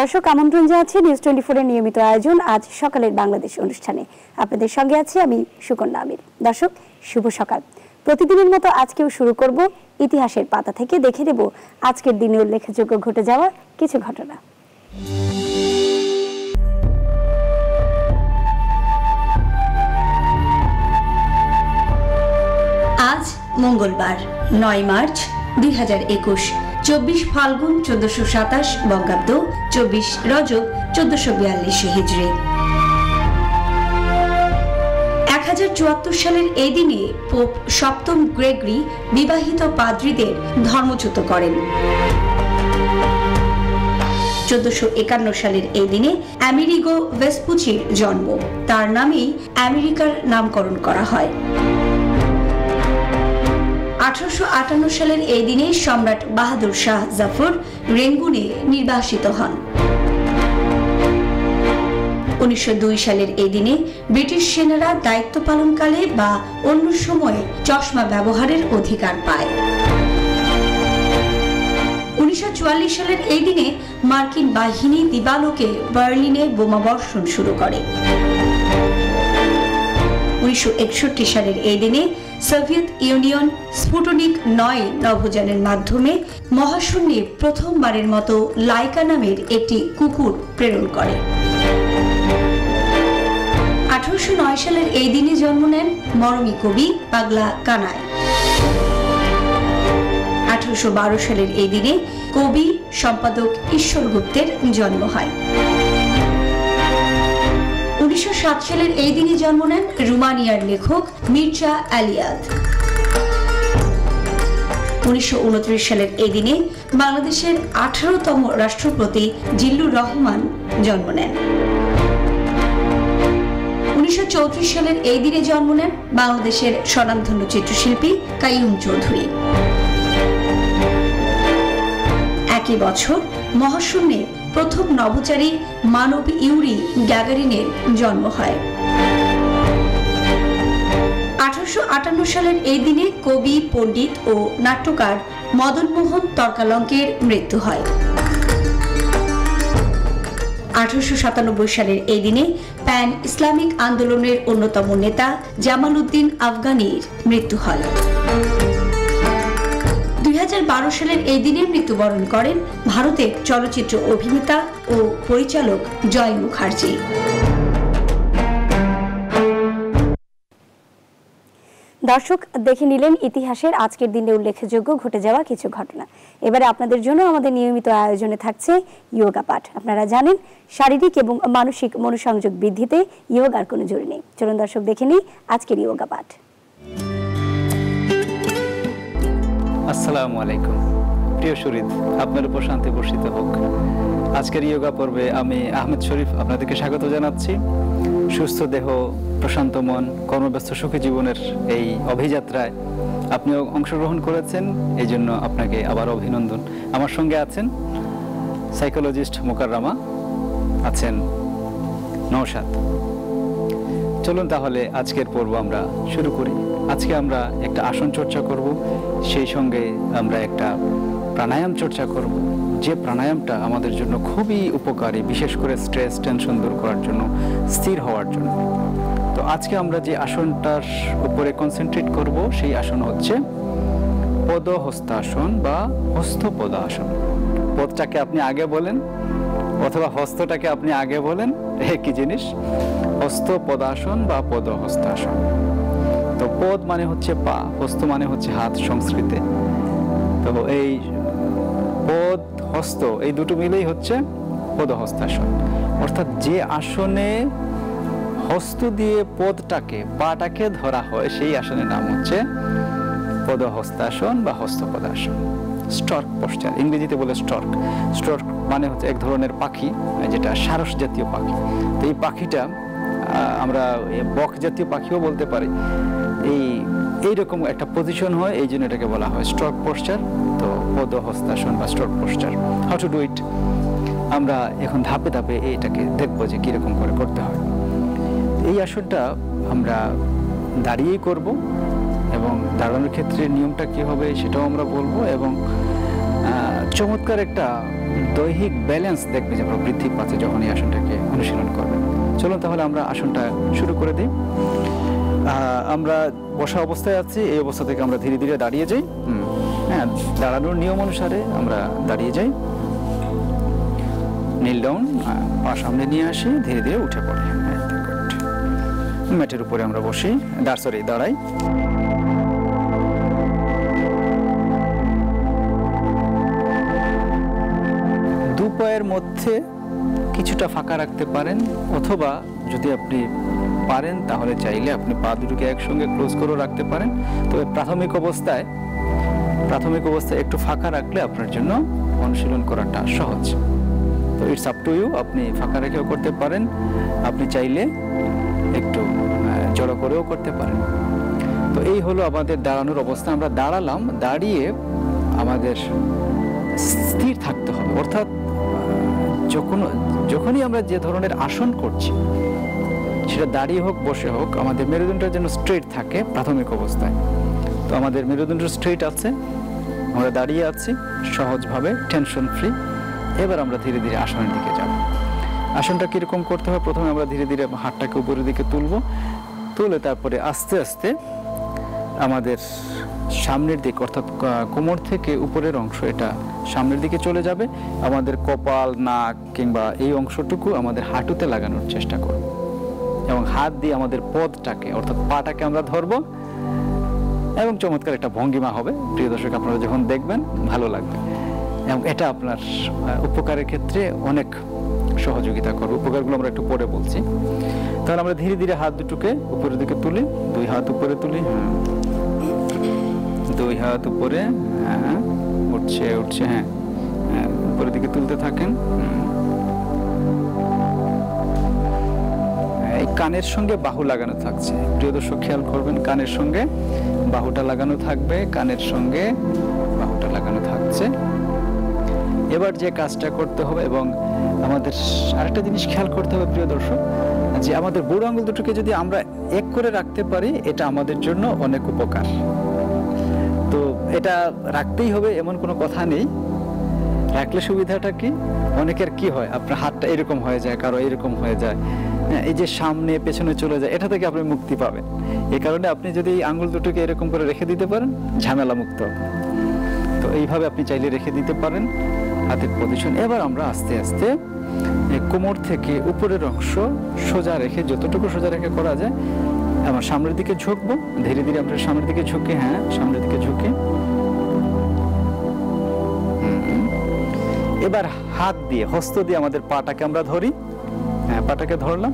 দর্শক, আমন্ত্রণ জানাচ্ছি নিউজ টোয়েন্টি ফোরের নিয়মিত আয়োজন আজ সকালের বাংলাদেশ অনুষ্ঠানে। আপনাদের সঙ্গে আছি আমি সুকন্যা আমির। দর্শক, শুভ সকাল। প্রতিদিনের মতো আজকেও শুরু করব ইতিহাসের পাতা থেকে। দেখে দেব আজকের দিনে উল্লেখযোগ্য ঘটে যাওয়া কিছু ঘটনা। আজ মঙ্গলবার, নয় মার্চ দুই হাজার একুশ। চব্বিশ ফাল্গুন চোদ্দশো সাতাশ বঙ্গাব্দ, চব্বিশ রজব চোদ্দশো বিয়াল্লিশ হিজড়ি। এক হাজার চুয়াত্তর সালের এই দিনে পোপ সপ্তম গ্রেগরি বিবাহিত পাদ্রীদের ধর্মচ্যুত করেন। চোদ্দশো একান্ন সালের এই দিনে আমেরিগো ভেসপুচির জন্ম। তার নামেই আমেরিকার নামকরণ করা হয়। আঠারোশো আটান্ন সালের এই দিনে সম্রাট বাহাদুর শাহ জাফর রেঙ্গুনে নির্বাসিত হন। উনিশশো সালের এই দিনে ব্রিটিশ সেনারা দায়িত্ব পালনকালে বা অন্য সময়ে চশমা ব্যবহারের অধিকার পায়। উনিশশো চুয়াল্লিশ সালের এই দিনে মার্কিন বাহিনী দিবালোকে বার্লিনে বোমাবর্ষণ শুরু করে। উনিশশো একষট্টি সালের এই দিনে সোভিয়েত ইউনিয়ন স্পুটনিক নয় নভোযানের মাধ্যমে মহাশূন্যে প্রথমবারের মতো লাইকা নামের একটি কুকুর প্রেরণ করে। আঠারোশো নয় সালের এই দিনে জন্ম নেন মরমী কবি পাগলা কানায় আঠারোশো বারো সালের এই দিনে কবি সম্পাদক ঈশ্বর গুপ্তের জন্ম হয়। উনিশশো সালের এই দিনে জন্ম নেন রুমানিয়ার লেখক মির্জা আলিয়াদ। উনিশশো সালের এই দিনে বাংলাদেশের আঠারোতম রাষ্ট্রপতি জিল্লুর রহমান জন্ম নেন। উনিশশো সালের এই দিনে জন্ম নেন বাংলাদেশের স্বনামধন্য চিত্রশিল্পী কাইয়ুম চৌধুরী। একই বছর মহাশূন্যে প্রথম নভোচারী মানব ইউরি গ্যাগারিনের জন্ম হয়। আঠারোশো আটান্ন সালের এই দিনে কবি, পণ্ডিত ও নাট্যকার মদনমোহন তর্কালঙ্কের মৃত্যু হয়। আঠারোশো সাতানব্বই সালের এই দিনে প্যান ইসলামিক আন্দোলনের অন্যতম নেতা জামাল উদ্দিন আফগানির মৃত্যু হয়। সালের এই দিনে মৃত্যুবরণ করেন ভারতের চলচ্চিত্র অভিনেতা ও পরিচালক জয় মুখার্জি। দর্শক, দেখে নিলেন ইতিহাসের আজকের দিনে উল্লেখযোগ্য ঘটে যাওয়া কিছু ঘটনা। এবারে আপনাদের জন্য আমাদের নিয়মিত আয়োজনে থাকছে ইয়োগা পাঠ। আপনারা জানেন, শারীরিক এবং মানসিক মনোসংযোগ বৃদ্ধিতে ইয়োগার কোনো জোর নেই। চলুন দর্শক, দেখে নিই আজকের ইয়োগা পাঠ। আসসালামু আলাইকুম। প্রিয় শরীদ আপনার উপর শান্তি বর্ষিত হোক। আজকের ইয়োগা পর্বে আমি আহমেদ শরীফ আপনাদেরকে স্বাগত জানাচ্ছি। সুস্থ দেহ, প্রশান্ত মন, কর্মব্যস্ত সুখী জীবনের এই অভিযাত্রায় আপনিও অংশগ্রহণ করেছেন এই জন্য আপনাকে আবার অভিনন্দন। আমার সঙ্গে আছেন সাইকোলজিস্ট মোকাররামা, আছেন নৌসাদ চলুন তাহলে আজকের পর্ব আমরা শুরু করি। আজকে আমরা একটা আসন চর্চা করব, সেই সঙ্গে আমরা একটা প্রাণায়াম চর্চা করব। যে প্রাণায়ামটা আমাদের জন্য খুবই উপকারী, বিশেষ করে স্ট্রেস, টেনশন দূর করার জন্য, স্থির হওয়ার জন্য। তো আজকে আমরা যে আসনটার উপরে কনসেন্ট্রেট করব, সেই আসন হচ্ছে পদহস্তাসন বা হস্তপদাসন। পদটাকে আপনি আগে বলেন, অথবা হস্তটাকে আপনি আগে বলেন, একই জিনিস হস্ত পদাসন বা পদ হস্তাসন তো পদ মানে হচ্ছে পা, হস্ত মানে হচ্ছে হাত সংস্কৃতে। তো এই পদ, হস্ত, এই দুটো মিলেই হচ্ছে পদহস্তাসন। অর্থাৎ যে আসনে হস্ত দিয়ে পদটাকে, পাটাকে ধরা হয়, সেই আসনের নাম হচ্ছে পদহস্তাসন বা হস্তপদাসন। স্টর্ক পশ্চার ইংরেজিতে বলে স্টর্ক। স্টর্ক মানে হচ্ছে এক ধরনের পাখি, যেটা সারস জাতীয় পাখি। তো এই পাখিটা আমরা বক জাতীয় পাখিও বলতে পারি। এই, এইরকম একটা পজিশন হয়, এই জন্য এটাকে বলা হয় স্ট্রক পোস্টার তো পদ হস্তাসন বা stroke posture how to do it আমরা এখন ধাপে ধাপে এইটাকে দেখব যে কীরকম করে করতে হয়। এই আসনটা আমরা দাঁড়িয়েই করব এবং দাঁড়ানোর ক্ষেত্রে নিয়মটা কী হবে সেটাও আমরা বলব এবং চমৎকার একটা দৈহিক ব্যালেন্স দেখবে যে আপনার বৃদ্ধি পাচ্ছে যখন এই আসনটাকে অনুশীলন করবেন চলুন তাহলে আমরা আসনটা শুরু করে দিই। আমরা বসা অবস্থায় আছি, এই অবস্থা থেকে আমরা ধীরে ধীরে দাঁড়িয়ে যাই। হ্যাঁ দাঁড়ানোর নিয়ম অনুসারে আমরা দাঁড়িয়ে যাই। নীল ডাউন পা সামনে নিয়ে আসি, ধীরে ধীরে উঠে পড়ে। ম্যাটের উপরে আমরা বসি। দাঁড় সরি, দাঁড়াই। দু পায়ের মধ্যে কিছুটা ফাঁকা রাখতে পারেন, অথবা যদি আপনি পারেন, তাহলে চাইলে আপনি পা দুটোকে একসঙ্গে ক্লোজ করেও রাখতে পারেন। তবে প্রাথমিক অবস্থায় প্রাথমিক অবস্থায় একটু ফাঁকা রাখলে আপনার জন্য অনুশীলন করাটা সহজ। তো ইটস আপ টু ইউ আপনি ফাঁকা রেখেও করতে পারেন, আপনি চাইলে একটু জড়ো করেও করতে পারেন। তো এই হলো আমাদের দাঁড়ানোর অবস্থা। আমরা দাঁড়ালাম, দাঁড়িয়ে আমাদের স্থির থাকতে হবে। অর্থাৎ যখন, যখনই আমরা যে ধরনের আসন করছি, সেটা দাঁড়িয়ে হোক, বসে হোক, আমাদের মেরুদণ্ডটা যেন স্ট্রেট থাকে প্রাথমিক অবস্থায়। তো আমাদের মেরুদণ্ড স্ট্রেট আছে, আমরা দাঁড়িয়ে আছি, সহজভাবে টেনশন ফ্রি এবার আমরা ধীরে ধীরে আসনের দিকে যাব। আসনটা কীরকম করতে হবে প্রথমে আমরা ধীরে ধীরে হাতটাকে উপরের দিকে তুলব, তুলে তারপরে আস্তে আস্তে আমাদের সামনের দিক, অর্থাৎ কোমর থেকে উপরের অংশ, এটা সামনের দিকে চলে যাবে। আমাদের কপাল, নাক কিংবা এই অংশটুকু আমাদের হাঁটুতে লাগানোর চেষ্টা করব। এবং হাত দিয়ে আমাদের পদটাকে, অর্থাৎ পাটাকে আমরা ধরবো। এবং চমৎকার একটা ভঙ্গিমা হবে। প্রিয় দর্শক, আপনারা যখন দেখবেন, ভালো লাগবে। এবং এটা আপনার উপকারের ক্ষেত্রে অনেক সহযোগিতা করবে। উপকারগুলো আমরা একটু পরে বলছি। তাহলে আমরা ধীরে ধীরে হাত দুটোকে উপরের দিকে তুলি। দুই হাত উপরে তুলি। দুই হাত উপরে হ্যাঁ উঠছে উঠছে হ্যাঁ হ্যাঁ, উপরের দিকে তুলতে থাকেন। এই কানের সঙ্গে বাহু লাগানো থাকছে। প্রিয় দর্শক খেয়াল করবেন কানের সঙ্গে বাহুটা লাগানো থাকবে কানের সঙ্গে বাহুটা লাগানো থাকছে। এবার যে কাজটা করতে হবে এবং আমাদের আরেকটা জিনিস খেয়াল করতে হবে প্রিয় দর্শক যে আমাদের বুড়ো আঙুল দুটোকে যদি আমরা এক করে রাখতে পারি এটা আমাদের জন্য অনেক উপকার। তো এটা রাখতেই হবে এমন কোনো কথা নেই। রাখলে সুবিধাটা কি? অনেকের কি হয়? আপনার হাতটা এরকম হয়ে যায় কারও এরকম হয়ে যায়। হ্যাঁ, এই যে সামনে পেছনে চলে যায় এটা থেকে আপনি মুক্তি পাবেন। এ কারণে আপনি যদি এই আঙ্গুল দুটোকে এরকম করে রেখে দিতে পারেন ঝামেলা মুক্ত তো এইভাবে আপনি চাইলে রেখে দিতে পারেন হাতের পজিশন এবার আমরা আস্তে আস্তে কোমর থেকে উপরের অংশ সোজা রেখে যতটুকু সোজা রেখে করা যায় আমার সামনের দিকে ঝুঁকবো, ধীরে ধীরে আমরা সামনের দিকে ঝুঁকে হ্যাঁ সামনের দিকে ঝুঁকে। এবার হাত দিয়ে, হস্ত দিয়ে আমাদের পাটাকে আমরা ধরি। হ্যাঁ পাটাকে ধরলাম।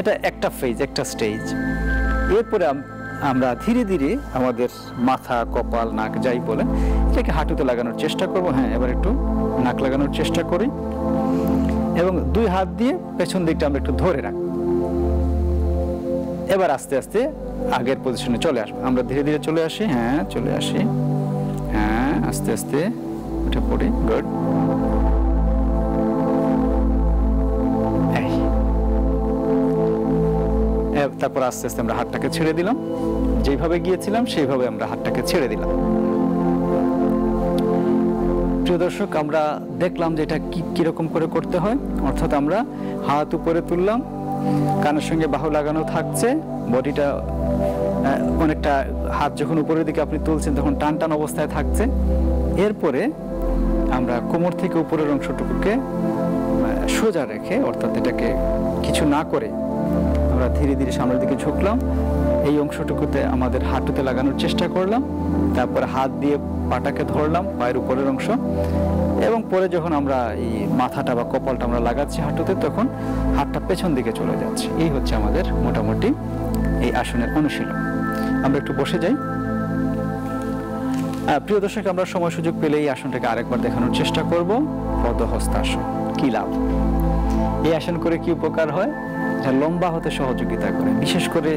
এটা একটা ফেজ একটা স্টেজ এরপরে আমরা ধীরে ধীরে আমাদের মাথা, কপাল, নাক, যাই বলে এটাকে হাঁটুতে লাগানোর চেষ্টা করব। হ্যাঁ এবার একটু নাক লাগানোর চেষ্টা করি। এবং দুই হাত দিয়ে পেছন দিকটা আমরা একটু ধরে রাখি এবার আস্তে আস্তে আগের পজিশনে চলে আসব। আমরা ধীরে ধীরে চলে আসি। হ্যাঁ চলে আসি। হ্যাঁ আস্তে আস্তে। উঠে পড়ি। গুড তারপর আস্তে আস্তে আমরা হাতটাকে ছেড়ে দিলাম। যেভাবে গিয়েছিলাম, সেইভাবে আমরা হাতটাকে ছেড়ে দিলাম। প্রিয় দর্শক, আমরা দেখলাম যে এটা কি, কীরকম করে করতে হয়। অর্থাৎ আমরা হাত উপরে তুললাম কানের সঙ্গে বাহু লাগানো থাকছে, বডিটা অনেকটা হাত যখন উপরের দিকে আপনি তুলছেন তখন টান টান অবস্থায় থাকছে। এরপরে আমরা কোমর থেকে উপরের অংশটুকুকে সোজা রেখে, অর্থাৎ এটাকে কিছু না করে আমরা ধীরে ধীরে সামনের দিকে ঝুঁকলাম। এই অংশটুকুতে আমাদের হাঁটুতে লাগানোর চেষ্টা করলাম। তারপরে হাত দিয়ে পাটাকে ধরলাম, পায়ের উপরের অংশ। এবং পরে যখন আমরা এই মাথাটা বা কপালটা আমরা লাগাচ্ছি হাঁটুতে, তখন হাতটা পেছন দিকে চলে যাচ্ছে। এই হচ্ছে আমাদের মোটামুটি এই আসনের অনুশীলন। আমরা একটু বসে যাই। প্রিয় দর্শক, আমরা সময় সুযোগ পেলে এই আসনটাকে আরেকবার দেখানোর চেষ্টা করব। পদহস্তাসন, কি লাভ? এই আসন করে কি উপকার হয়? যা লম্বা হতে সহযোগিতা করে। বিশেষ করে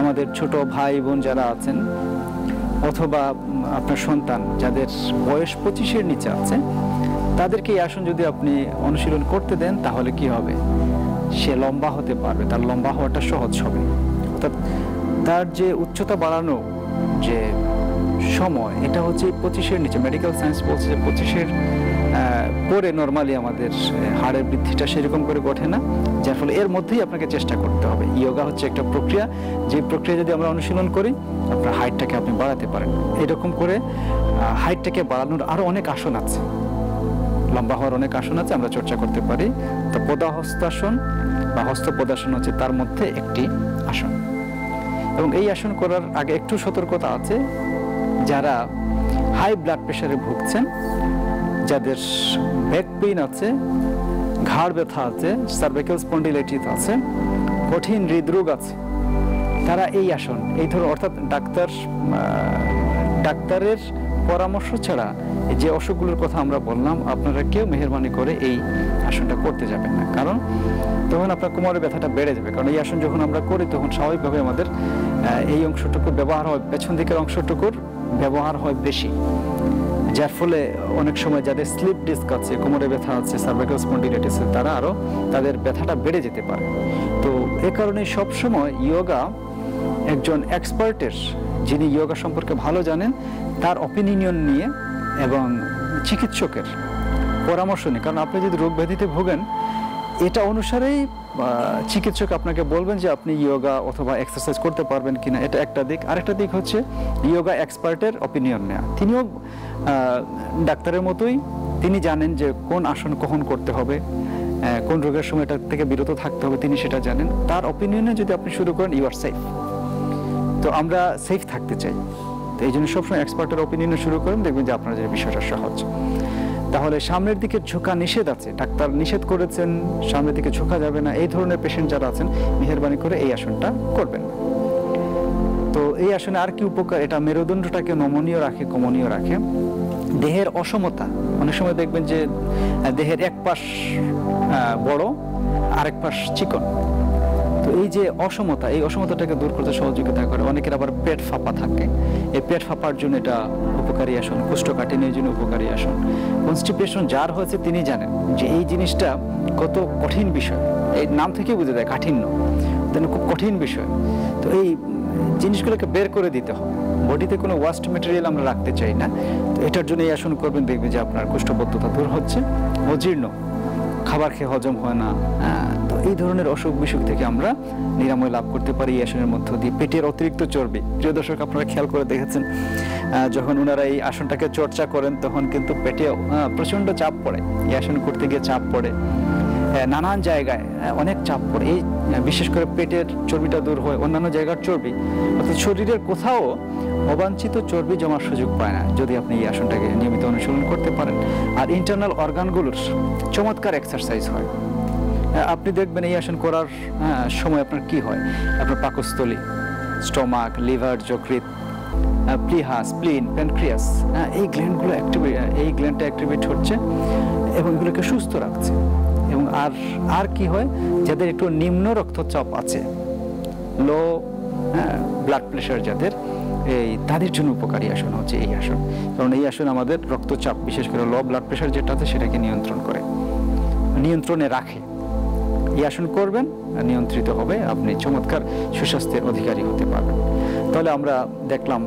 আমাদের ছোট ভাই বোন যারা আছেন, অথবা আপনার সন্তান যাদের বয়স পঁচিশের নিচে আছে, তাদেরকে এই আসন যদি আপনি অনুশীলন করতে দেন, তাহলে কি হবে? সে লম্বা হতে পারবে, তার লম্বা হওয়াটা সহজ হবে। অর্থাৎ তার যে উচ্চতা বাড়ানো যে সময়, এটা হচ্ছে পঁচিশের নিচে। মেডিকেল সায়েন্স বলছে যে পঁচিশের পরে নর্মালি আমাদের হাড়ের বৃদ্ধিটা সেরকম করে ঘটে না, যার ফলে এর মধ্যেই আপনাকে চেষ্টা করতে হবে। ইয়োগা হচ্ছে একটা প্রক্রিয়া, যে প্রক্রিয়া যদি আমরা অনুশীলন করি, আপনার হাইটটাকে আপনি বাড়াতে পারেন। এরকম করে হাইটটাকে বাড়ানোর আরও অনেক আসন আছে। লম্বা হওয়ার অনেক আসন আছে, আমরা চর্চা করতে পারি। তো পদাহস্তাসন বা হস্তপদাসন হচ্ছে তার মধ্যে একটি আসন। এবং এই আসন করার আগে একটু সতর্কতা আছে, যারা হাই ব্লাড প্রেশারে ভুগছেন যাদের ব্যাক পেইন আছে, ঘাড় ব্যথা আছে সার্ভিক্যাল স্পন্ডিলাইটিস আছে, কঠিন হৃদরোগ আছে, তারা এই আসন, এই ধরো, অর্থাৎ ডাক্তার ডাক্তারের পরামর্শ ছাড়া যে অসুখগুলোর কথা আমরা বললাম, আপনারা কেউ মেহরবানি করে এই আসনটা করতে যাবেন না। কারণ তখন আপনার কোমরের ব্যথাটা বেড়ে যাবে। কারণ এই আসন যখন আমরা করি, তখন স্বাভাবিকভাবে আমাদের এই অংশটুকু ব্যবহার হয়, পেছন দিকের অংশটুকুর ব্যবহার হয় বেশি। যার ফলে অনেক সময় যাদের স্লিপ ডিস্ক আছে, কোমরে ব্যথা আছে সার্ভাইকাল স্পন্ডিলাইটিস তারা আরও তাদের ব্যথাটা বেড়ে যেতে পারে। তো এ কারণে সবসময় ইয়োগা একজন এক্সপার্টের যিনি ইয়োগা সম্পর্কে ভালো জানেন, তার অপিনিয়ন নিয়ে এবং চিকিৎসকের পরামর্শ নিয়ে। কারণ আপনি যদি রোগ ব্যাধিতে ভোগেন এটা অনুসারেই চিকিৎসক আপনাকে বলবেন যে আপনি ইয়োগা অথবা এক্সারসাইজ করতে পারবেন কিনা। এটা একটা দিক। আরেকটা দিক হচ্ছে ইয়োগা এক্সপার্টের অপিনিয়ন নেওয়া তিনিও ডাক্তারের মতোই তিনি জানেন যে কোন আসন কখন করতে হবে কোন রোগের সময় এটা থেকে বিরত থাকতে হবে, তিনি সেটা জানেন। তার অপিনিয়নে যদি আপনি শুরু করেন ইউ আর সেফ তো আমরা সেফ থাকতে চাই। তো এই জন্য সবসময় এক্সপার্টের অপিনিয়নে শুরু করেন, দেখবেন যে আপনার যে বিষয়টা সহজ। তাহলে সামনের দিকে ঝোঁকা নিষেধ আছে। ডাক্তার নিষেধ করেছেন, সামনের দিকে ঝোঁকা যাবে না। এই ধরনের পেশেন্ট যারা আছেন, মেহরবানি করে এই আসনটা করবেন। তো এই আসনে আর কি উপকার? এটা মেরুদণ্ডটাকে নমনীয় রাখে, কমনীয় রাখে। দেহের অসমতা, অনেক সময় দেখবেন যে দেহের এক পাশ বড়, আরেক পাশ চিকন। এই যে অসমতা, এই অসমতাটাকে দূর করতে সহযোগিতা করে। অনেকের আবার পেট ফাঁপা থাকে। এই পেট ফাঁপার জন্য এটা উপকারী আসন, কোষ্ঠকাঠিন্যের জন্য উপকারী আসন। কনস্টিপেশন যার হয়েছে তিনি জানেন যে এই জিনিসটা কত কঠিন বিষয়। এই নাম থেকে বুঝে যায়, কাঠিন্য। তেন খুব কঠিন বিষয়। তো এই জিনিসগুলোকে বের করে দিতে হবে। বডিতে কোনো ওয়াস্ট মেটেরিয়াল আমরা রাখতে চাই না। তো এটার জন্য এই আসন করবেন, দেখবেন যে আপনার কোষ্ঠবদ্ধতা দূর হচ্ছে। অজীর্ণ। খাবার খেয়ে হজম হয় না। এই ধরনের অসুখ বিসুখ থেকে আমরা নিরাময় লাভ করতে পারি, এই আসনের মধ্য দিয়ে। পেটের অতিরিক্ত চর্বি। প্রিয় দর্শক, আপনারা খেয়াল করে দেখেছেন যখন ওনারা এই আসনটাকে চর্চা করেন, তখন কিন্তু পেটে প্রচণ্ড চাপ পড়ে। এই আসন করতে গিয়ে চাপ পড়ে। নানান জায়গায় অনেক চাপ পড়ে। এই বিশেষ করে পেটের চর্বিটা দূর হয়, অন্যান্য জায়গার চর্বি। অর্থাৎ শরীরের কোথাও অবাঞ্ছিত চর্বি জমার সুযোগ পায় না, যদি আপনি এই আসনটাকে নিয়মিত অনুশীলন করতে পারেন। আর ইন্টারনাল অর্গানগুলোর চমৎকার এক্সারসাইজ হয়। আপনি দেখবেন এই আসন করার হ্যাঁ, সময় আপনার কি হয়? আপনার পাকস্থলী স্টমাক লিভার যকৃত প্লিহা স্প্লিন প্যানক্রিয়াস এই গ্ল্যান্ডগুলো অ্যাক্টিভেট এই গ্ল্যান্ডটা অ্যাক্টিভেট হচ্ছে এবং এগুলোকে সুস্থ রাখছে। এবং আর আর কি হয়? যাদের একটু নিম্ন রক্তচাপ আছে লো ব্লাড প্রেশার যাদের এই তাদের জন্য উপকারী আসন হচ্ছে এই আসন। কারণ এই আসন আমাদের রক্তচাপ বিশেষ করে লো ব্লাড প্রেশার যেটা আছে সেটাকে নিয়ন্ত্রণ করে নিয়ন্ত্রণে রাখে। এই আসন করবেন নিয়ন্ত্রিত হবে আপনি চমৎকার সুস্বাস্থ্যের অধিকারী হতে পারবেন। তাহলে আমরা দেখলাম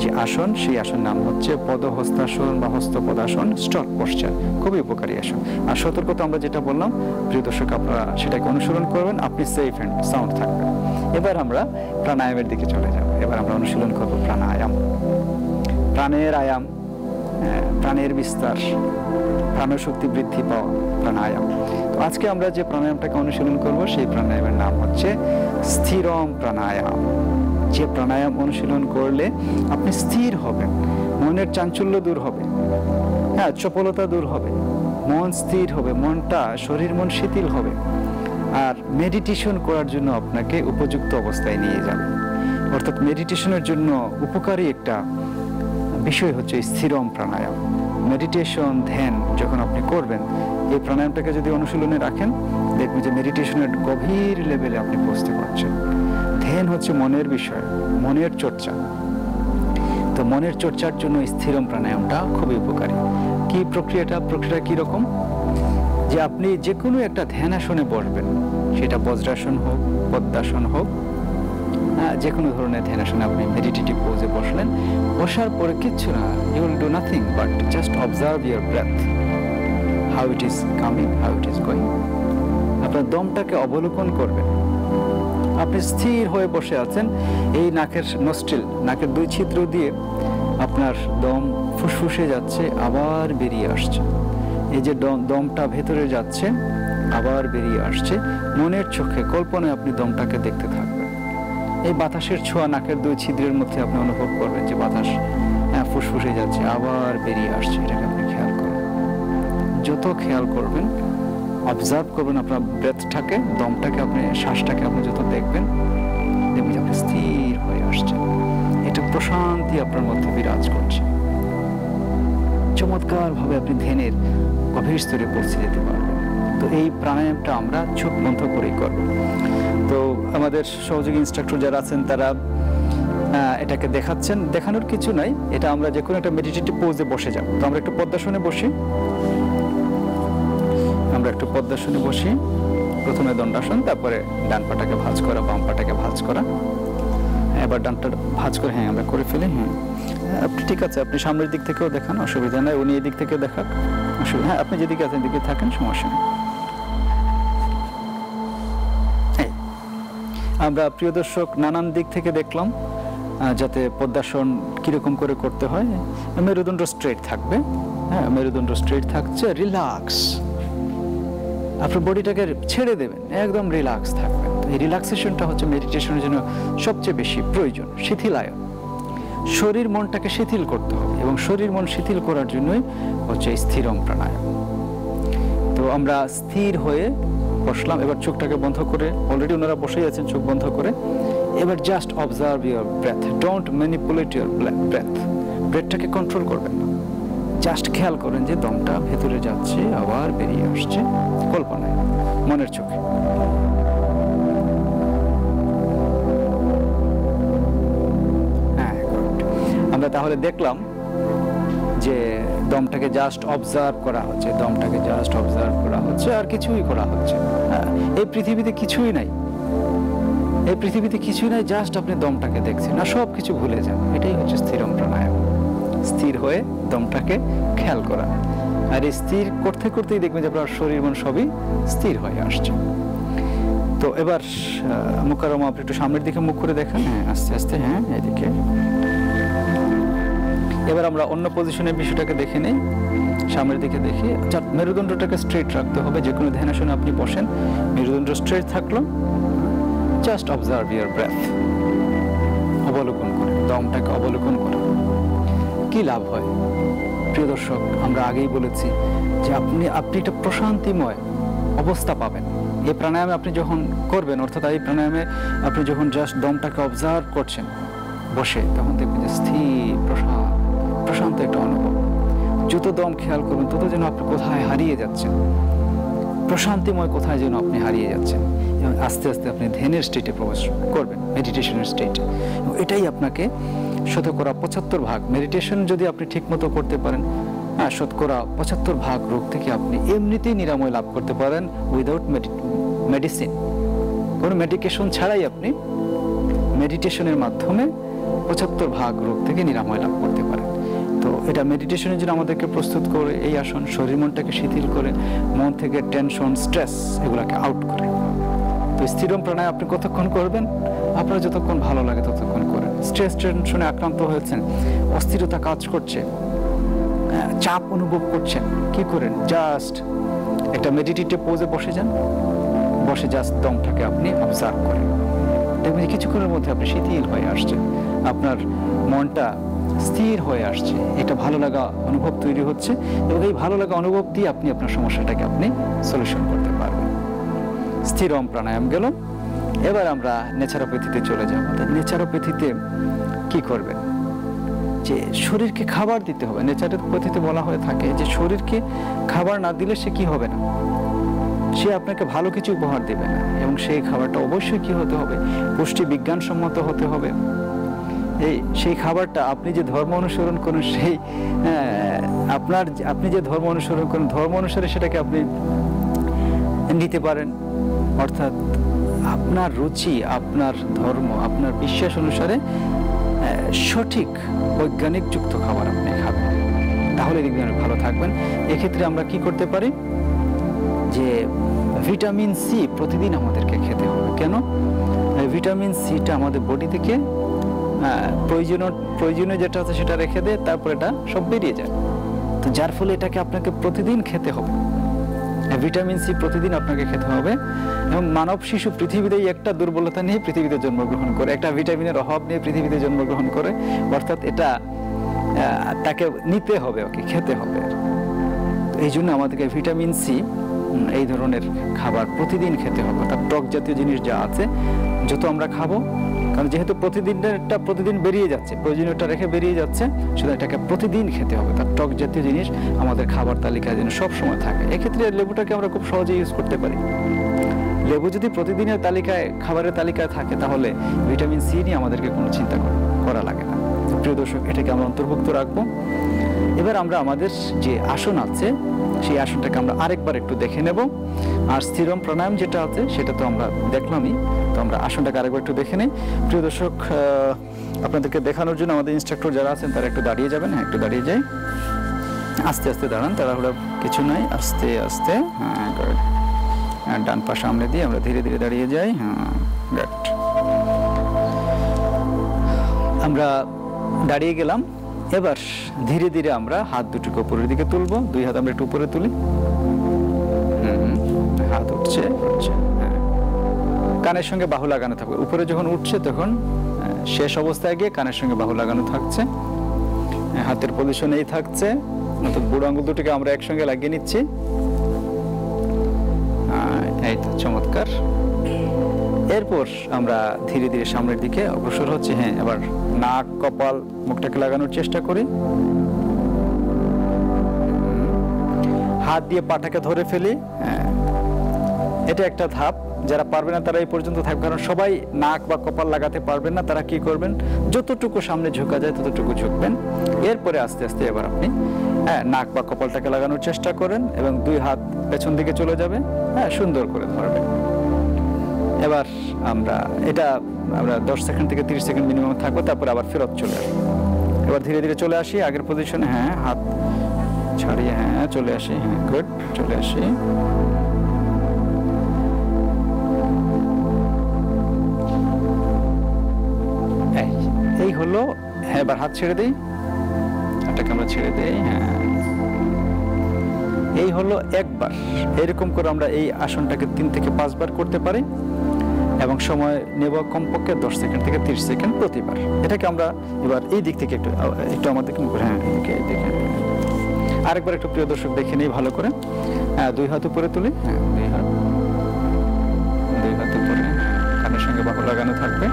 যে আসন সেই আসন নাম হচ্ছে পদহস্তাসন বা হস্তপদাসন স্টক পশ্চার খুবই উপকারী আসন। আর সতর্কতা আমরা যেটা বললাম প্রিয় দর্শক আপনারা সেটাকে অনুসরণ করবেন আপনি সেফ অ্যান্ড সাউন্ড থাকবেন। এবার আমরা প্রাণায়ামের দিকে চলে যাব। এবার আমরা অনুশীলন করব প্রাণায়াম। প্রাণের আয়াম হ্যাঁ, প্রাণের বিস্তার প্রাণশক্তি বৃদ্ধি পাওয়া প্রাণায়াম। আজকে আমরা যে প্রাণায়ামটাকে অনুশীলন করব, সেই প্রাণায়ামের নাম হচ্ছে স্থিরম প্রাণায়াম। যে প্রাণায়াম অনুশীলন করলে আপনি স্থির হবেন, মনের চাঞ্চল্য দূর হবে হ্যাঁ চপলতা দূর হবে, মন স্থির হবে, মনটা, শরীর মন শিথিল হবে, আর মেডিটেশন করার জন্য আপনাকে উপযুক্ত অবস্থায় নিয়ে যাবে। অর্থাৎ মেডিটেশনের জন্য উপকারী একটা বিষয় হচ্ছে স্থিরম প্রাণায়াম। মেডিটেশন ধ্যান যখন আপনি করবেন এই প্রাণায়ামটাকে যদি অনুশীলনে রাখেন, দেখবেন যে মেডিটেশনের গভীর লেভেলে আপনি পৌঁছতে পারছেন। ধ্যান হচ্ছে মনের বিষয়, মনের চর্চা। তো মনের চর্চার জন্য স্থিরম প্রাণায়ামটা খুবই উপকারী। কি প্রক্রিয়াটা প্রক্রিয়া কি রকম? যে আপনি যে কোনো একটা ধ্যান আসনে বসবেন, সেটা বজ্রাসন হোক, পদ্মাসন হোক যে কোনো ধরনের ধ্যান আসনে আপনি মেডিটেটিভ পোজে বসলেন, বসার পরে কিচ্ছু না you will do nothing but just observe your breath how it is coming how it is going আপনার দমটাকে অবলোকন করবেন। আপনি স্থির হয়ে বসে আছেন এই নাকের নস্টিল নাকের দুই ছিদ্র দিয়ে আপনার দম ফুসফুসে যাচ্ছে আবার বেরিয়ে আসছে। এই যে দম- দমটা ভেতরে যাচ্ছে আবার বেরিয়ে আসছে। মনের চোখে কল্পনায় আপনি দমটাকে দেখতে থাকবেন। এই বাতাসের ছোঁয়া নাকের দুই ছিদ্রের মধ্যে আপনি অনুভব করবেন যে বাতাস হ্যাঁ, ফুসফুসে যাচ্ছে আবার বেরিয়ে আসছে এটাকে আপনি খেয়াল যত খেয়াল করবেন। অবজার্ভ করবেন আপনার ব্রেথটাকে দমটাকে আপনি, শ্বাসটাকে আপনি যত দেখবেন দেখবেন আপনি স্থির হয়ে আসছেন। এটা প্রশান্তি আপনার মধ্যে বিরাজ করছে। চমৎকার ভাবে আপনি ধ্যানের গভীর স্তরে পৌঁছে যেতে পারবেন। তো এই প্রাণায়ামটা আমরা চোখ বন্ধ করেই করব। তো আমাদের সহযোগী ইনস্ট্রাক্টর যারা আছেন, তারা এটাকে দেখাচ্ছেন। দেখানোর কিছু নাই। এটা আমরা যে কোনো একটা মেডিটেটিভ পোজে বসে যাব। তো আমরা একটু পদ্মাসনে বসি। আমরা একটু পদ্মাসনে বসি। প্রথমে দণ্ডাসন, তারপরে ডান পাটাকে ভাঁজ করা, বাম পাটাকে ভাঁজ করা। এবার ডানটা ভাঁজ করে হ্যাঁ আমরা করে ফেলি হ্যাঁ। আপনি ঠিক আছে, আপনি সামনের দিক থেকেও দেখান, অসুবিধা নাই, উনি এদিক থেকে দেখাক। অসুবিধা হ্যাঁ আপনি যেদিকে আছেন দিকে থাকেন, সমস্যা নেই। আমরা প্রিয় দর্শক নানান দিক থেকে দেখলাম যাতে পদ্মাসন কীরকম করে করতে হয়। মেরুদণ্ড স্ট্রেট থাকবে হ্যাঁ মেরুদণ্ড স্ট্রেট থাকছে রিল্যাক্স আপনার বডিটাকে ছেড়ে দেবেন, একদম রিল্যাক্স থাকবেন। এই রিল্যাক্সেশনটা হচ্ছে মেডিটেশনের জন্য সবচেয়ে বেশি প্রয়োজন, শিথিলায়ন। শরীর মনটাকে শিথিল করতে হবে এবং শরীর মন শিথিল করার জন্যই হচ্ছে স্থিরম প্রাণায়াম। তো আমরা স্থির হয়ে বসলাম, এবার চোখটাকে বন্ধ করে অলরেডি ওনারা বসেই আছেন, চোখ বন্ধ করে। এবার just observe your breath don't manipulate your breath ব্রেথটাকে control করবেন না। জাস্ট খেয়াল করেন যে দমটা ভেতরে যাচ্ছে আবার বেরিয়ে আসছে। কল্পনায় মনের চোখে। হ্যাঁ আমরা তাহলে দেখলাম যে দমটাকে জাস্ট অবজার্ভ করা হচ্ছে দমটাকে জাস্ট অবজার্ভ করা হচ্ছে আর কিছুই করা হচ্ছে হ্যাঁ, এই পৃথিবীতে কিছুই নাই। এই পৃথিবীতে কিছুই নাই জাস্ট আপনি দমটাকে দেখছেন না সব কিছু ভুলে যান। এটাই হচ্ছে স্থিরম প্রাণায়াম। স্থির হয়ে দমটাকে খেয়াল করা। আর এই স্থির করতে করতেই দেখবেন যে আপনার শরীর মন সবই স্থির হয়ে আসছে। তো এবার মুখারমা আপনি একটু সামনের দিকে মুখ করে দেখেন। হ্যাঁ আস্তে আস্তে হ্যাঁ এদিকে। এবার আমরা অন্য পজিশনের বিষয়টাকে দেখে নেই। সামনের দিকে দেখি। আচ্ছা মেরুদণ্ডটাকে স্ট্রেট রাখতে হবে। যে কোনো ধ্যানাসনে আপনি বসেন। মেরুদণ্ড স্ট্রেট থাকল। জাস্ট অবজার্ভ ইয়ার ব্রেথ অবলোকন করে দমটাকে অবলোকন করে কি লাভ হয়? প্রিয় দর্শক, আমরা আগেই বলেছি যে আপনি আপনি একটা প্রশান্তিময় অবস্থা পাবেন। এই প্রাণায়ামে আপনি যখন করবেন, অর্থাৎ এই প্রাণায়ামে আপনি যখন জাস্ট দমটাকে অবজার্ভ করছেন, বসে, তখন দেখবেন যে স্থির, প্রশান্ত প্রশান্ত একটা অনুভব। যত দম খেয়াল করবেন তত যেন আপনি কোথায় হারিয়ে যাচ্ছেন। প্রশান্তিময় কোথায় যেন আপনি হারিয়ে যাচ্ছেন। এবং আস্তে আস্তে আপনি ধ্যানের স্টেটে প্রবেশ করবেন মেডিটেশনের স্টেটে এটাই আপনাকে শতকরা পঁচাত্তর ভাগ মেডিটেশন যদি আপনি ঠিকমতো করতে পারেন হ্যাঁ শতকরা পঁচাত্তর ভাগ রোগ থেকে আপনি এমনিতেই নিরাময় লাভ করতে পারেন উইদাউট মেডিসিন কোনো মেডিকেশন ছাড়াই আপনি মেডিটেশনের মাধ্যমে পঁচাত্তর ভাগ রোগ থেকে নিরাময় লাভ করতে পারেন। তো এটা মেডিটেশনের জন্য আমাদেরকে প্রস্তুত করে এই আসন, শরীর মনটাকে শিথিল করে, মন থেকে টেনশন স্ট্রেস এগুলাকে আউট করে। তো স্থিরম প্রাণায় আপনি কতক্ষণ করবেন? আপনার যতক্ষণ ভালো লাগে ততক্ষণ স্ট্রেস টেনশনে আক্রান্ত হয়েছেন, অস্থিরতা কাজ করছে চাপ অনুভব করছেন, কি করেন? জাস্ট একটা মেডিটেটিভ পোজে বসে যান, বসে জাস্ট দমটাকে আপনি অবজার্ভ করেন। দেখবেন কিছুক্ষণের মধ্যে আপনি শিথিল হয়ে আসছেন, আপনার মনটা স্থির হয়ে আসছে, এটা ভালো লাগা অনুভব তৈরি হচ্ছে, এবং এই ভালো লাগা অনুভব দিয়ে আপনি আপনার সমস্যাটাকে আপনি সলিউশন করতে পারবেন। স্থিরম প্রাণায়াম গেল। এবার আমরা নেচারোপ্যাথিতে চলে যাব। নেচারোপ্যাথিতে কি করবেন যে শরীরকে খাবার দিতে হবে। নেচারোপ্যাথিতে বলা হয়ে থাকে যে শরীরকে খাবার না দিলে সে কি হবে না? সে আপনাকে ভালো কিছু উপহার দেবে না। এবং সেই খাবারটা অবশ্যই কি হতে হবে? পুষ্টি বিজ্ঞানসম্মত হতে হবে। এই সেই খাবারটা আপনি যে ধর্ম অনুসরণ করেন, সেই আপনার আপনি যে ধর্ম অনুসরণ করেন, ধর্ম অনুসারে সেটাকে আপনি নিতে পারেন। অর্থাৎ আপনার রুচি আপনার ধর্ম আপনার বিশ্বাস অনুসারে সঠিক বৈজ্ঞানিক যুক্ত খাবার আপনি খাবেন। তাহলে দেখবেন ভালো থাকবেন। এক্ষেত্রে আমরা কি করতে পারি? যে ভিটামিন সি প্রতিদিন আমাদেরকে খেতে হবে। কেন? ভিটামিন সিটা আমাদের বডি থেকে আহ, প্রয়োজনীয় যেটা আছে সেটা রেখে দেয় তারপর এটা সব বেরিয়ে যায়। তো যার ফলে এটাকে আপনাকে প্রতিদিন খেতে হবে। ভিটামিন সি প্রতিদিন আপনাকে খেতে হবে এবং মানব শিশু পৃথিবীতে এই একটা দুর্বলতা নিয়ে পৃথিবীতে জন্মগ্রহণ করে, একটা ভিটামিনের অভাব নিয়ে পৃথিবীতে জন্মগ্রহণ করে, অর্থাৎ এটা তাকে নিতে হবে, ওকে খেতে হবে। এই জন্য আমাদেরকে ভিটামিন সি এই ধরনের খাবার প্রতিদিন খেতে হবে। অর্থাৎ টক জাতীয় জিনিস যা আছে, যত আমরা খাব কারণ যেহেতু প্রতিদিনটা প্রতিদিন বেরিয়ে যাচ্ছে, প্রয়োজনীয়টা রেখে বেরিয়ে যাচ্ছে, সুতরাং এটাকে প্রতিদিন খেতে হবে। তার টক জাতীয় জিনিস আমাদের খাবার তালিকায় যেন সবসময় থাকে। এক্ষেত্রে লেবুটাকে আমরা খুব সহজে ইউজ করতে পারি। লেবু যদি প্রতিদিনের তালিকায়, খাবারের তালিকায় থাকে, তাহলে ভিটামিন সি নিয়ে আমাদেরকে কোনো চিন্তা করা- লাগে না। প্রিয় দর্শক, এটাকে আমরা অন্তর্ভুক্ত রাখব। এবার আমরা আমাদের যে আসন আছে, সেই আসনটাকে আমরা আরেকবার একটু দেখে নেব। আর স্থিরম প্রাণায়াম যেটা আছে, সেটা তো আমরা দেখলামই। তো আমরা আসনটাকে আরেকবার একটু দেখে নিই। প্রিয় দর্শক আপনাদেরকে দেখানোর জন্য আমাদের ইনস্ট্রাক্টর যারা আছেন, তারা একটু দাঁড়িয়ে যাবেন হ্যাঁ একটু দাঁড়িয়ে যাই। আস্তে আস্তে দাঁড়ান, তাড়াহুড়া কিছু নাই। আস্তে আস্তে হ্যাঁ ডান পা সামনে দিয়ে আমরা ধীরে ধীরে দাঁড়িয়ে যাই হ্যাঁ. আমরা দাঁড়িয়ে গেলাম। এবার ধীরে ধীরে আমরা হাত দুটিকে উপরের দিকে তুলবো। দুই হাত আমরা একটু উপরে তুলি। উঠছে। কানের সঙ্গে বাহু লাগানো থাকবে। উপরে যখন উঠছে তখন শেষ অবস্থায় গিয়ে কানের সঙ্গে বাহু লাগানো থাকছে। হাতের পজিশন এই থাকছে। অর্থাৎ বুড়ো আঙ্গুল দুটিকে আমরা একসঙ্গে লাগিয়ে নিচ্ছি। এই তো চমৎকার। এরপর আমরা ধীরে ধীরে সামনের দিকে অগ্রসর হচ্ছে। হ্যাঁ এবার নাক, কপাল, মুখটাকে লাগানোর চেষ্টা করি। হাত দিয়ে পাটাকে ধরে ফেলি। হ্যাঁ। এটা একটা ধাপ। যারা পারবে না তারা এই পর্যন্ত থাকবে কারণ সবাই নাক বা কপাল লাগাতে পারবেন না, তারা কি করবেন? যতটুকু সামনে ঝুঁকা যায় ততটুকু ঝুঁকবেন। এরপরে আস্তে আস্তে এবার আপনি হ্যাঁ নাক বা কপালটাকে লাগানোর চেষ্টা করেন এবং দুই হাত পেছন দিকে চলে যাবে। হ্যাঁ সুন্দর করে ধরবেন এবার আমরা, এটা আমরা দশ সেকেন্ড থেকে তিরিশ সেকেন্ড মিনিমাম থাকব, তারপর আবার ফেরত চলে আসব। এবার ধীরে ধীরে চলে আসি, আগের পজিশনে হ্যাঁ হাত ছাড়িয়ে হ্যাঁ চলে আসি হ্যাঁ গুড চলে আসি। হ্যাঁ এবার হাত ছেড়ে দিই। হাতটাকে আমরা ছেড়ে দিই হ্যাঁ। এই হলো একবার। এরকম করে আমরা এই আসনটাকে তিন থেকে পাঁচবার করতে পারি এবং সময় নেব কমপক্ষে দশ সেকেন্ড থেকে তিরিশ সেকেন্ড প্রতিবার। এটাকে আমরা এবার এই দিক থেকে একটু একটু আমাদের হ্যাঁ এদিকে আরেকবার একটু প্রিয় দর্শক দেখে নিই, ভালো করে। হ্যাঁ দুই হাত উপরে তুলি হ্যাঁ দুই হাত দুই হাত উপরে। কানের সঙ্গে বাহু লাগানো থাকবে।